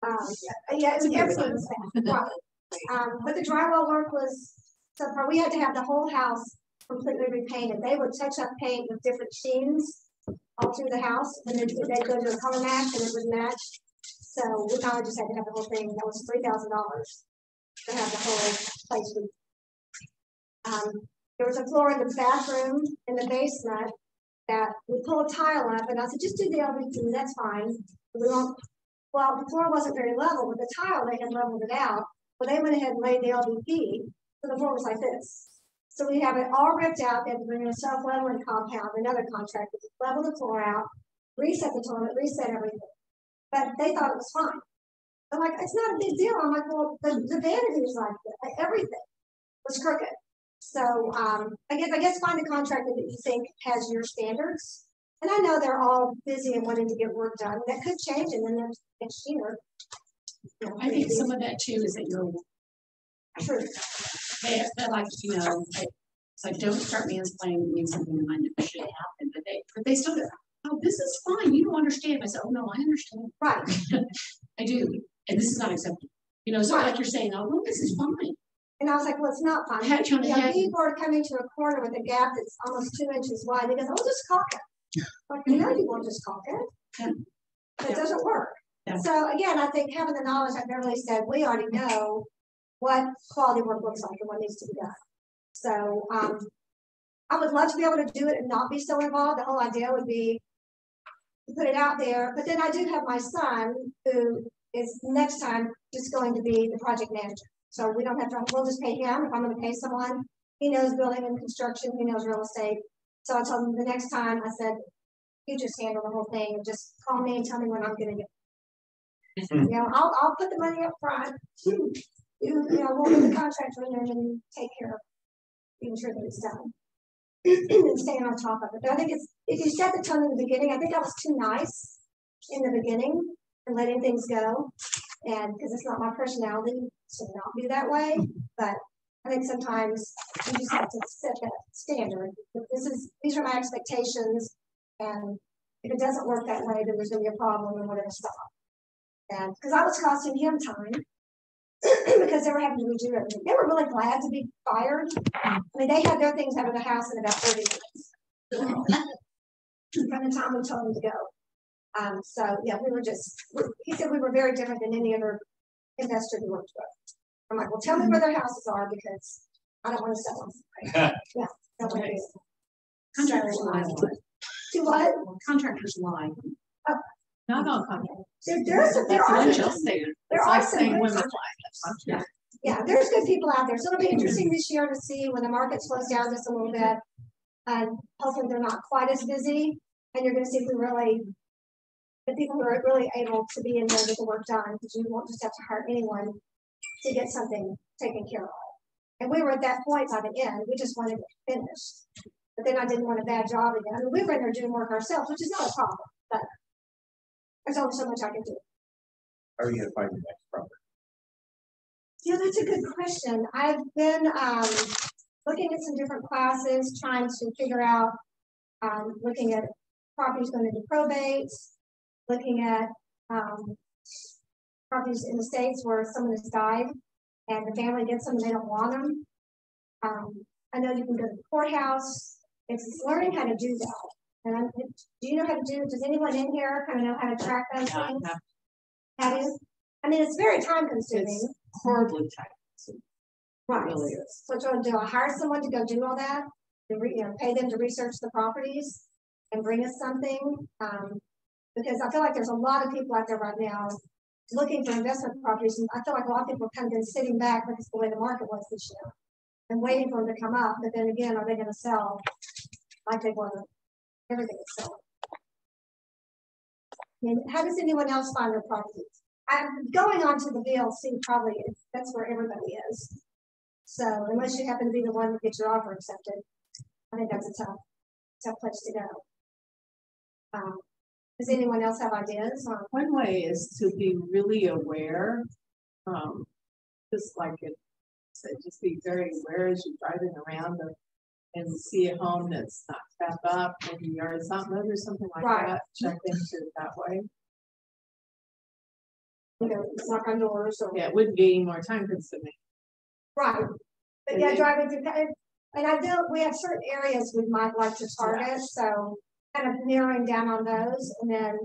C: Um, yeah, it was everything was bad, right. Um, but the drywall work was, so far, we had to have the whole house completely repainted. They would touch up paint with different sheens all through the house, and then they'd go to a color match and it would match. So we finally just had to have the whole thing, that was three thousand dollars to have the whole place. Um, there was a floor in the bathroom in the basement that we pull a tile up, and I said, just do the LVT, that's fine. We won't, well, the floor wasn't very level, but the tile, they had leveled it out. but they went ahead and laid the LVP, so the floor was like this. So we have it all ripped out, they had to bring in a self-leveling compound, another contractor, to level the floor out, reset the toilet, reset everything. But they thought it was fine. I'm like, it's not a big deal. I'm like, well, the, the vanity is like, that. everything was crooked. So, um, I guess, I guess find a contractor that you think has your standards. And I know they're all busy and wanting to get work done. That could change in the next, next year.
E: I think some of that too is that you're,
C: True.
E: they, they like, you know, like, it's like, don't start mansplaining me something that might not should happen, but they, but they still go, oh, this is fine, you don't understand. I said, oh, no, I understand.
C: Right.
E: I do, and this is not acceptable. You know, so like you're saying, oh, well, this is fine.
C: And I was like, well, it's not fine.
E: Had you
C: know, people are coming to a corner with a gap that's almost two inches wide. He goes, oh, just caulk it. Like, you know, you won't just caulk it.
E: Yeah.
C: But It doesn't work. So again, I think having the knowledge, like Beverly said, we already know what quality work looks like and what needs to be done. So, um, I would love to be able to do it and not be so involved. The whole idea would be to put it out there, but then I do have my son who is next time just going to be the project manager. So we don't have to, we'll just pay him if I'm gonna pay someone. He knows building and construction, he knows real estate. So I told him the next time, I said, you just handle the whole thing and just call me and tell me when I'm gonna get. Mm-hmm. You know, I'll, I'll put the money up front. You, you know, we'll get the contract there and take care of being sure that it's done. And staying on top of it. But I think it's, if you set the tone in the beginning, I think I was too nice in the beginning and letting things go. And, because it's not my personality to not be that way, but I think sometimes you just have to set that standard. This is, these are my expectations, and if it doesn't work that way, then there's gonna be a problem and we're gonna stop. And, because I was costing him time, because they were having to redo everything. They were really glad to be fired. I mean, they had their things out of the house in about thirty minutes. From the time we told them to go. Um, so, yeah, we were just, he said we were very different than any other investor he worked with. I'm like, well, tell me where their houses are because I don't want to sell them. Yeah. that would be-
E: Contractors lie.
C: Do what?
E: Contractors lie.
D: Not all contractors.
C: There, there's, some- there
E: That's
C: are,
E: what
C: some-
E: just saying.
C: there
D: It's
C: are
D: like
C: some
D: saying
C: good
D: women
C: lie. Yeah, there's good people out there. So it'll be mm-hmm. interesting this year to see when the market slows down just a little bit. And hopefully they're not quite as busy and you're gonna see who really, the people who are really able to be in there and get the work done, because you won't just have to hire anyone to get something taken care of. And we were at that point by the end, we just wanted it finished. but then I didn't want a bad job again. I mean, we were in there doing work ourselves, which is not a problem, but there's only so much I can do.
A: How are you gonna find your next property?
C: Yeah, that's a good question. I've been, um, looking at some different classes, trying to figure out, um, looking at properties going into probate, looking at, um, properties in the states where someone has died and the family gets them and they don't want them. Um, I know you can go to the courthouse. It's learning how to do that. And I'm, do you know how to do, does anyone in here kind of know how to track those
D: Yeah,
C: things?
D: yeah.
C: How you? I mean, it's very time consuming.
D: It's horribly tight. It
C: Right.
D: really is.
C: So what do I do? I hire someone to go do all that, to re, you know, pay them to research the properties and bring us something. Um, because I feel like there's a lot of people out there right now looking for investment properties. And I feel like a lot of people have kind of been sitting back because the way the market was this year and waiting for them to come up. But then again, are they going to sell like they want everything selling? I how does anyone else find their properties? I'm going on to the VLC probably is, that's where everybody is. So unless you happen to be the one that gets your offer accepted, I think that's a tough, tough place to go. Um, does anyone else have ideas on?
D: One way is to be really aware, um, just like it said, just be very aware as you're driving around and, and see a home that's not tapped up, maybe yard something, or something like
C: Right.
D: that, check into it that way.
C: You know, knock on doors or,
D: Yeah, it wouldn't be any more time consuming.
C: right, but
D: And
C: yeah,
D: then-
C: driving through, and and I do, we have certain areas we might like to target, so kind of narrowing down on those and then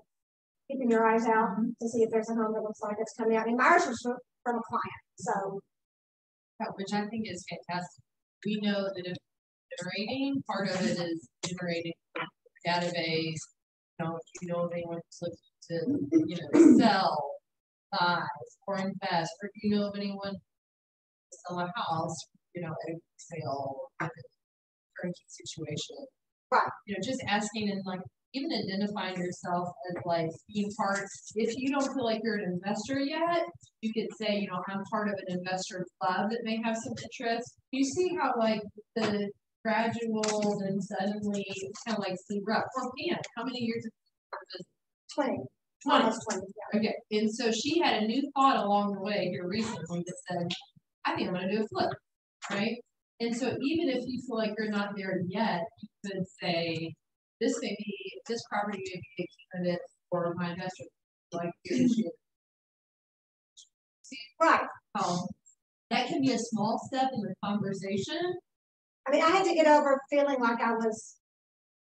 C: keeping your eyes out to see if there's a home that looks like it's coming out. I mean, ours was from from a client, so,
J: Yeah, which I think is fantastic. We know that if generating, part of it is generating database. You know, if you know of anyone who's looking to, you know, sell, buy, or invest, or if you know of anyone to sell a house, you know, at a sale, turnkey situation.
C: Right.
J: You know, just asking and like, even identifying yourself as like being part, if you don't feel like you're an investor yet, you could say, you know, I'm part of an investor club that may have some interest. You see how like the gradual and suddenly kind of like see rough or Pam, how many years of
C: twenty,
J: Twenty.
C: almost twenty, yeah.
J: Okay, and so she had a new thought along the way here recently that said, I think I'm gonna do a flip, right? And so even if you feel like you're not there yet, you could say, this may be, this property may be a candidate for my investor, like you.
C: Right.
J: Um, that can be a small step in the conversation,
C: I mean, I had to get over feeling like I was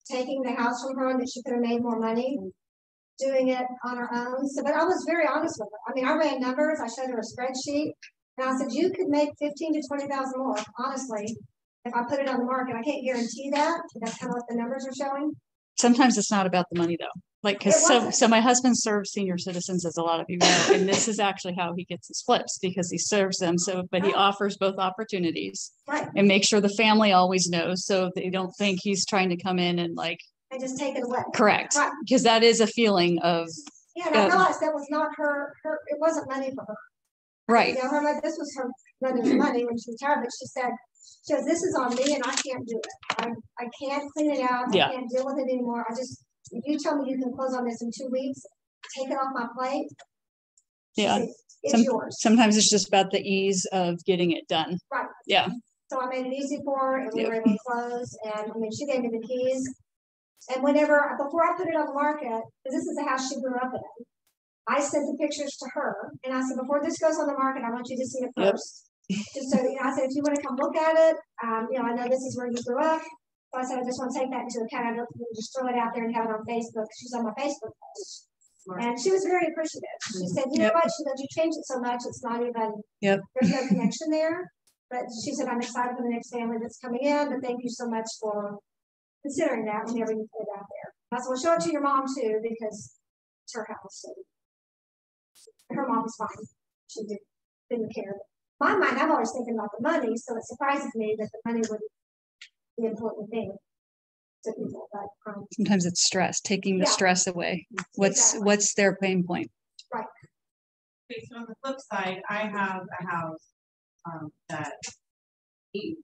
C: taking the house from her and that she could have made more money doing it on her own. So, but I was very honest with her. I mean, I ran numbers, I showed her a spreadsheet, and I said, you could make fifteen to twenty thousand more, honestly, if I put it on the market. I can't guarantee that, that's kind of what the numbers are showing.
K: Sometimes it's not about the money though. Like, cause so, so my husband serves senior citizens, as a lot of you know, and this is actually how he gets his flips because he serves them. So, but he offers both opportunities
C: Right,
K: and make sure the family always knows so they don't think he's trying to come in and like,
C: and just take it away.
K: correct.
C: Right.
K: Because that is a feeling of,
C: Yeah, and I
K: Yeah.
C: realized that was not her, her, it wasn't money for her.
K: right,
C: You know, her, this was her mother's money when she retired, but she said, she goes, this is on me and I can't do it. I, I can't clean it out. I can't deal with it anymore. I just, if you tell me you can close on this in two weeks, take it off my plate.
K: Yeah.
C: It's
K: Some-
C: yours.
K: sometimes it's just about the ease of getting it done.
C: Right.
K: Yeah.
C: So I made it easy for her and we
K: Yep.
C: were able to close and, I mean, she gave me the keys. And whenever, before I put it on the market, because this is the house she grew up in, I sent the pictures to her and I said, before this goes on the market, I want you to see it
K: Yep.
C: first. Just so, you know, I said, if you want to come look at it, um, you know, I know this is where you grew up. So I said, I just want to take that into account. I don't just throw it out there and have it on Facebook. She's on my Facebook page. And she was very appreciative. She mm-hmm. said, you know
K: Yep.
C: what? She said, you changed it so much, it's not even,
K: Yep.
C: there's no connection there. But she said, I'm excited for the next family that's coming in, but thank you so much for considering that whenever you put it out there. I said, well, show it to your mom too, because it's her house. and Her mom was fine. She did, didn't care. My mind, I'm always thinking about the money, so it surprises me that the money would be an important thing to people, but, um,
K: Sometimes it's stress, taking the
C: Yeah.
K: stress away. What's,
C: Exactly.
K: what's their pain point?
G: right Okay, so on the flip side, I have a house, um, that. the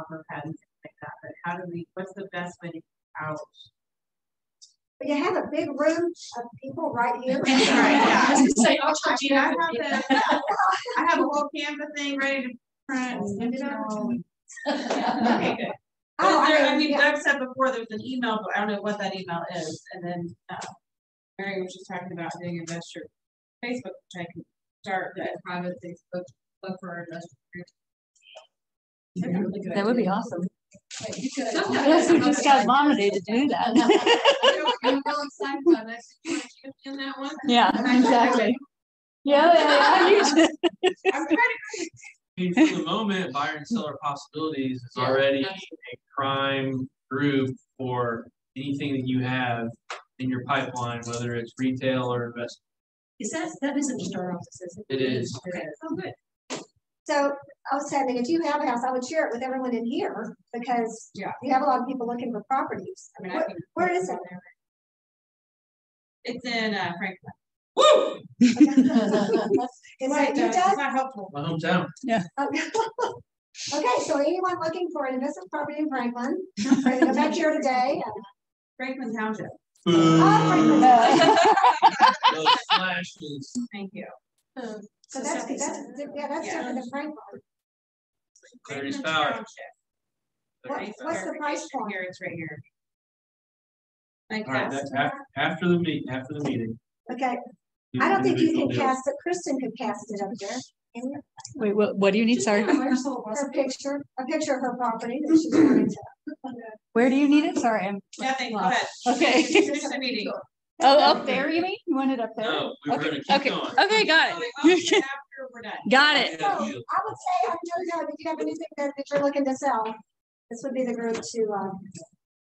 G: Offerpad and like that, but how do we, what's the best way to get out?
C: But you have a big room of people right here.
G: Right, yeah.
E: I was gonna say, I'll charge you.
G: I have the, I have a whole Canva thing ready to print, send it over. Okay, good.
C: Oh, I
G: There- I
C: mean,
G: mean,
C: yeah.
G: Doug said before, there's an email, but I don't know what that email is, and then, uh, Mary was just talking about doing investor Facebook, which I can start,
J: Yeah, private Facebook, look for investor. group.
K: That would be awesome.
J: But you could-
K: Yes, we just got Monday to do that.
J: I'm real excited about that. You wanna chip In that one?
K: Yeah, exactly. Yeah, yeah, yeah.
G: I'm trying to
B: I mean, for the moment, buyer and seller possibilities is already a prime group for anything that you have in your pipeline, whether it's retail or investment.
E: Is that, that isn't just our office, is it?
B: It is.
E: Okay, oh, good.
C: So I was saying, if you have a house, I would share it with everyone in here because
G: Yeah.
C: you have a lot of people looking for properties.
G: I mean, I can-
C: where is it?
G: It's in, uh, Franklin.
B: Woo!
C: Is
G: Right,
C: that you,
G: Doug,
C: Doug?
G: It's not helpful.
B: My hometown. Yeah.
C: Okay, so anyone looking for an investment property in Franklin, ready to go back here today?
G: Franklin Township,
C: Oh, Franklin.
B: Those flashes.
G: thank you.
C: So that's, that's, yeah, that's
G: Yeah.
C: different than Franklin.
B: Clary's
G: Franklin
B: Power.
C: What- what's the price point?
G: Here, it's right here. Like
B: All right,
G: that.
B: after, after the meet, after the meeting.
C: Okay, I don't think you can
B: deals.
C: cast it. Kristen could cast it up there.
K: Wait, what, what do you need? Sorry.
C: Her picture, a picture of her property that she's to.
K: Where do you need it? Sorry, I'm.
G: Nothing, go ahead.
K: Okay.
G: Finish the meeting.
K: Oh, up there, you mean? You want it up there?
B: No, we were
K: Okay,
B: gonna keep
K: okay,
B: going.
K: okay, got it.
G: wait, oh, After we're done.
K: Got it.
C: So I would say, I'm Joe Doug, if you have anything that, that you're looking to sell, this would be the group to, um,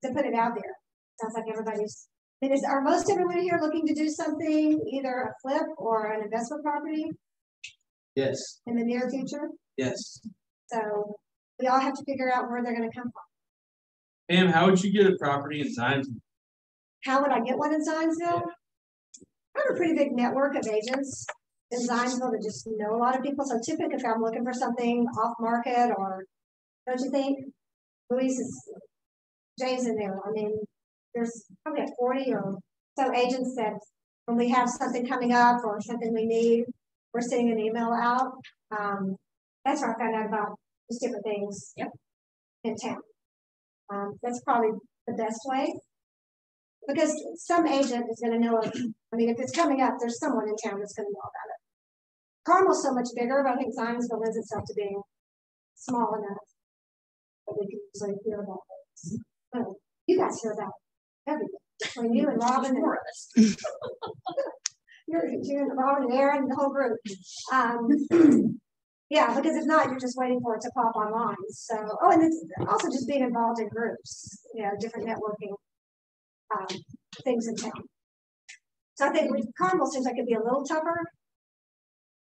C: to put it out there. Sounds like everybody's, I mean, is, are most everyone here looking to do something, either a flip or an investment property
B: Yes,
C: in the near future?
B: yes.
C: So we all have to figure out where they're gonna come from.
B: Pam, how would you get a property in Zions?
C: How would I get one in Zionsville? I have a pretty big network of agents in Zionsville that just know a lot of people, so typically if I'm looking for something off market or, don't you think? Louise is, Jay's in there, I mean, there's probably forty or so agents that when we have something coming up or something we need, we're sending an email out. Um, that's where I found out about just different things.
E: Yep.
C: In town. Um, that's probably the best way. Because some agent is gonna know, of- I mean, if it's coming up, there's someone in town that's gonna know about it. Carmel's so much bigger, but I think Zionsville lends itself to being small enough. That we can usually hear about. Oh, You guys hear about everything, between you and Robin and. You're, you and Robin and Aaron and the whole group. Um, yeah, because if not, you're just waiting for it to pop online. So, oh, and it's also just being involved in groups, you know, different networking um, things in town. So I think with Carmel seems like it'd be a little tougher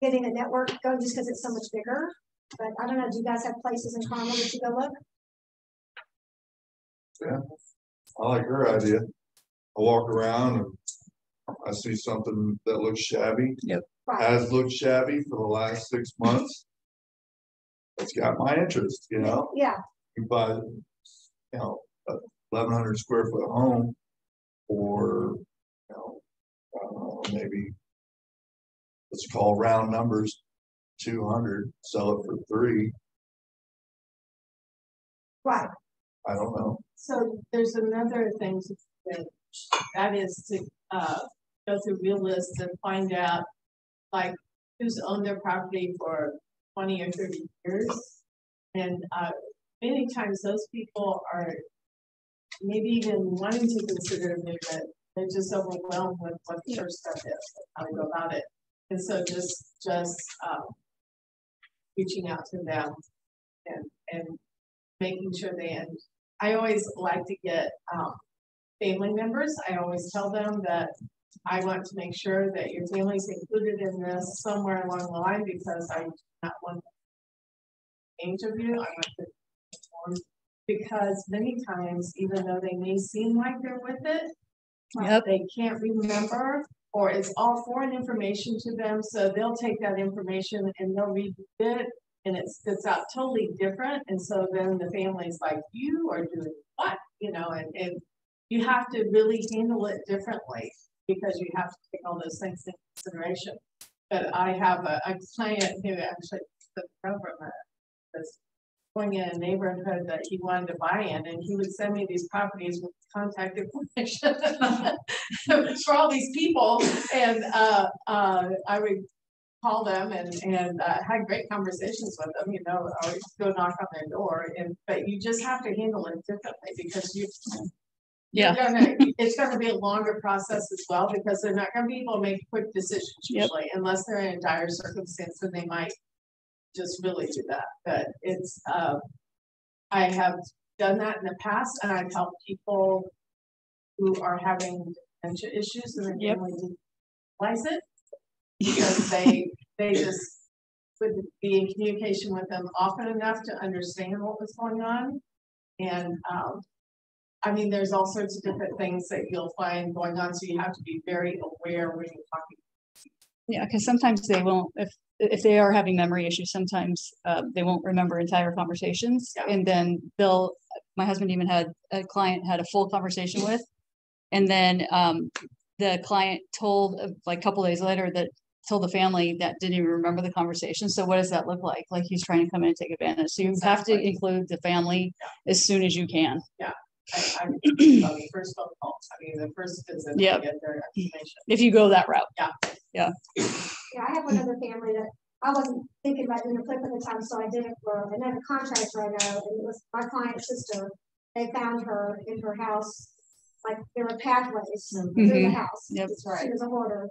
C: getting a network going just because it's so much bigger. But I don't know, do you guys have places in Carmel that you go look?
H: Yeah, I like her idea. I walk around and I see something that looks shabby.
K: Yep.
C: Right,
H: Has looked shabby for the last six months. It's got my interest, you know,
C: yeah,
H: you buy, you know, a eleven hundred square foot home. Or, you know, maybe. Let's call round numbers, two hundred, sell it for three,
C: right.
H: I don't know.
D: So there's another thing to, that, that is to, uh, go through Realist and find out, like, who's owned their property for twenty or thirty years. And, uh, many times those people are maybe even wanting to consider a move, but they're just overwhelmed with what the church stuff is, how to go about it. And so just, just, um, reaching out to them and, and making sure they, and I always like to get, um, family members. I always tell them that I want to make sure that your family's included in this somewhere along the line because I do not want age of you, I want to inform, because many times, even though they may seem like they're with it,
K: Yep.
D: they can't remember, or it's all foreign information to them, so they'll take that information and they'll read it and it spits out totally different. And so then the family's like, you are doing what? You know, and, and you have to really handle it differently because you have to take all those things into consideration. But I have a, a client who actually the program uh, was going in a neighborhood that he wanted to buy in, and he would send me these properties with contact information for all these people, and uh, uh, I would call them and and uh, had great conversations with them. You know, I would go knock on their door, and but you just have to handle it differently because you.
K: Yeah.
D: Gonna, it's gonna be a longer process as well because they're not gonna be able to make quick decisions
K: Yep.
D: usually unless they're in a dire circumstance, then they might just really do that. But it's, um, I have done that in the past and I've helped people who are having dementia issues and
K: Yep.
D: family to realize it. Because they, they just would be in communication with them often enough to understand what was going on. And, um, I mean, there's all sorts of different things that you'll find going on, so you have to be very aware when you're talking.
K: Yeah, because sometimes they won't, if, if they are having memory issues, sometimes uh, they won't remember entire conversations.
D: Yeah.
K: And then they'll, my husband even had a client had a full conversation with. And then um, the client told, uh, like a couple days later, that told the family that didn't even remember the conversation. So what does that look like? Like he's trying to come in and take advantage. So you have to include the family as soon as you can.
D: I, I, on the first phone call, I mean, the first visit, to
K: Yep.
D: get their information.
K: If you go that route.
C: Yeah. Yeah, I have another family that I wasn't thinking about doing a flip at the time, so I did it for another contractor I know, and it was my client's sister. They found her in her house, like there were pathways through the
K: Mhm.
C: house.
K: Yep. that's right.
C: She was a hoarder.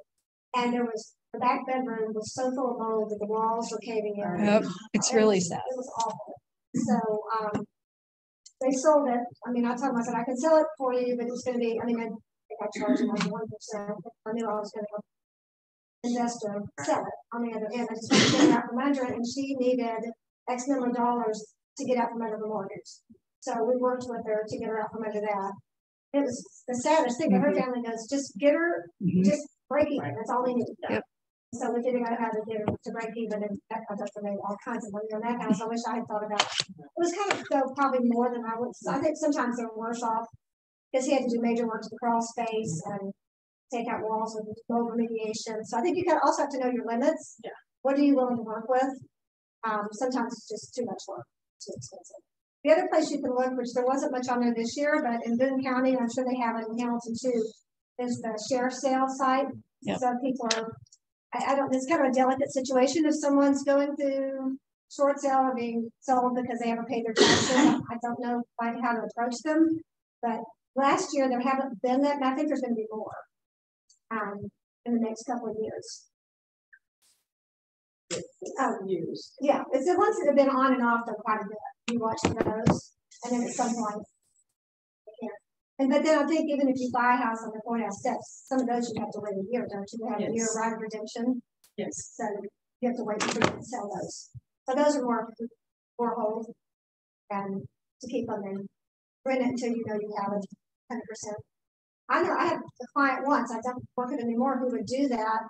C: And there was, the back bedroom was so full of mold that the walls were caving in.
K: Yep, it's
C: It
K: really
C: was-
K: sad.
C: It was awful. So, um, they sold it. I mean, I told them, I said, I can sell it for you, but it's gonna be, I mean, I I charged them like one percent. I knew I was gonna help investor sell it on the other end. I just wanted to get out from under it, and she needed X number of dollars to get out from under the mortgage. So we worked with her to get her out from under that. It was the saddest thing, but her family goes, just get her,
K: Mhm.
C: just break even, that's all we need.
K: Yep.
C: So we figured out how to get her to break even, and that up to me all kinds of money on that house, I wish I had thought about. It was kind of, though, probably more than I would, I think sometimes they're worse off, because he had to do major work to the crawl space and take out walls with mold remediation, so I think you kind of also have to know your limits.
D: Yeah.
C: What are you willing to work with? Um, sometimes it's just too much work, too expensive. The other place you can look, which there wasn't much on there this year, but in Boone County, and I'm sure they have it in Hamilton too, is the sheriff sale site.
K: Yep.
C: So people are, I, I don't, it's kind of a delicate situation if someone's going through short sale or being sold because they haven't paid their taxes. I don't know quite how to approach them. But last year, there haven't been that, and I think there's gonna be more. Um, in the next couple of years. Um,
D: Used.
C: yeah, it's the ones that have been on and off though quite a bit. You watch those, and then at some point. can't. And but then I think even if you buy a house on the courthouse steps, some of those you have to wait a year, don't you? They have a year
D: Yes.
C: right of redemption,
D: Yes.
C: so you have to wait until you can sell those. So those are more, more hold. And to keep them in, rent it until you know you have it hundred percent. I know, I had a client once, I don't work it anymore, who would do that,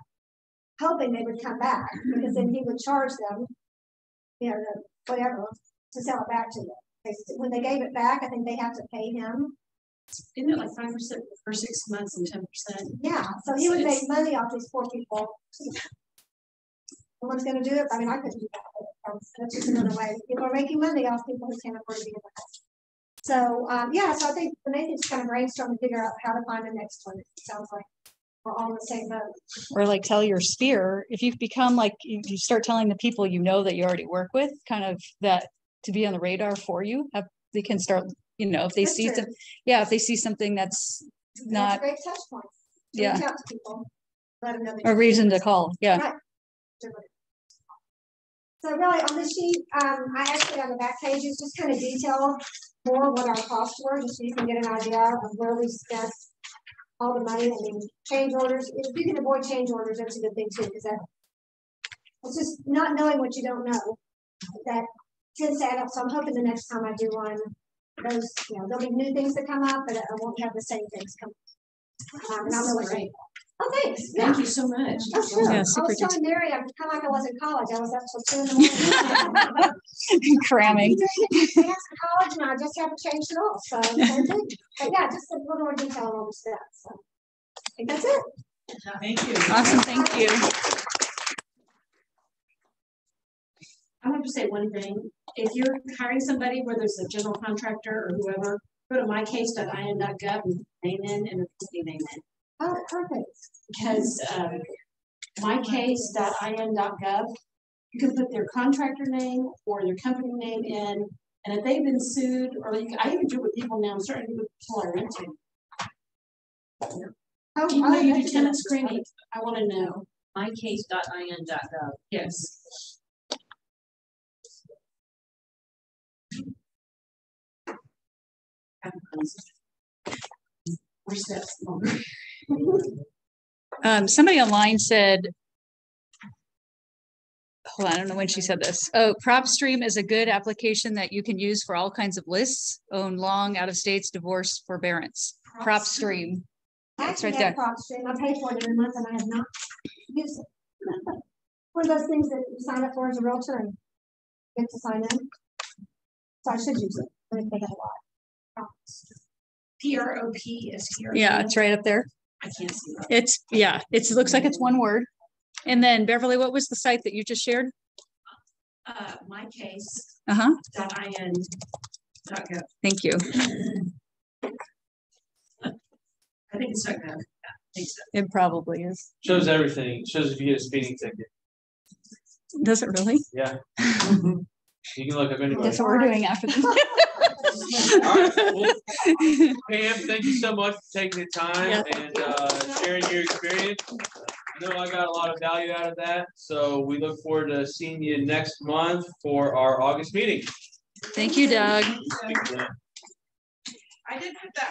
C: hoping they would come back, mm-hmm. because then he would charge them, you know, the, whatever, to sell it back to them. They, when they gave it back, I think they have to pay him.
E: Isn't it like five percent for six months and ten percent?
C: Yeah, so he would make money off these poor people. No one's gonna do it, I mean, I couldn't do that, that's just another way, people are making money off people who can't afford to be in the house. So, um, yeah, so I think the main thing is kind of brainstorm and figure out how to find the next one, it sounds like we're all in the same boat.
K: or like tell your sphere, if you've become like, you, start telling the people you know that you already work with, kind of that to be on the radar for you, have, they can start, you know, if they
C: That's
K: see some, yeah, if they see something that's
C: That's a
K: not
C: great touch point. to
K: Yeah.
C: Reach out to people. let them know
K: a reason to call, yeah.
C: Right. So really, on this sheet, um, I actually on the back pages just kind of detail more what our costs were, just so you can get an idea of where we spent all the money, I mean, change orders, if you can avoid change orders, that's a good thing too, because that it's just not knowing what you don't know, that tends to add up, so I'm hoping the next time I do one, those, you know, there'll be new things that come up, but I won't have the same things come. Um, and I'll know what Oh, thanks. Yeah.
E: Thank you so much.
C: Oh, sure.
K: Yeah,
C: I was telling Mary, I'm kind of like I was in college. I was up till two in the morning.
K: Cramming.
C: Advanced college and I just haven't changed it all, so. same. But yeah, just a little more detail on all the steps, so. I think that's it.
G: Thank you.
K: Awesome, thank you.
E: I want to say one thing. If you're hiring somebody, whether it's a general contractor or whoever, go to mycase.in.gov and name in and the company name in.
C: Oh, perfect.
E: Because um, mycase.in.gov, you can put their contractor name or their company name in. And if they've been sued, or can, I even do it with people now, I'm starting to do it with people I rent to.
C: Oh,
E: Even
C: oh,
E: though you do tenant screening, I want to know.
J: mycase.in.gov.
E: Yes. Where's that?
K: Um, somebody online said, hold on, I don't know when she said this. Oh, PropStream is a good application that you can use for all kinds of lists, own long, out of states, divorce, forbearance. PropStream.
C: I
K: It's right there.
C: PropStream. I pay for it every month and I have not used it. One of those things that you sign up for as a realtor and get to sign in. So I should use it. I think they have a lot.
E: P R O P S T R.
K: Yeah, it's right up there.
E: I can't see that.
K: It's, yeah, it looks like it's one word. And then Beverly, what was the site that you just shared?
E: Uh, my case
K: Uh-huh,
E: dot in dot gov.
K: thank you.
E: I think it's dot gov. Yeah, I think so.
K: It probably is.
B: Shows everything. Shows if you get a speeding ticket.
K: Does it really?
B: Yeah. You can look up anybody.
K: That's what we're doing after this.
B: Alright, well, Pam, thank you so much for taking the time
K: Yeah.
B: and uh, sharing your experience. I know I got a lot of value out of that, so we look forward to seeing you next month for our August meeting.
K: Thank you, Doug.
G: I did put that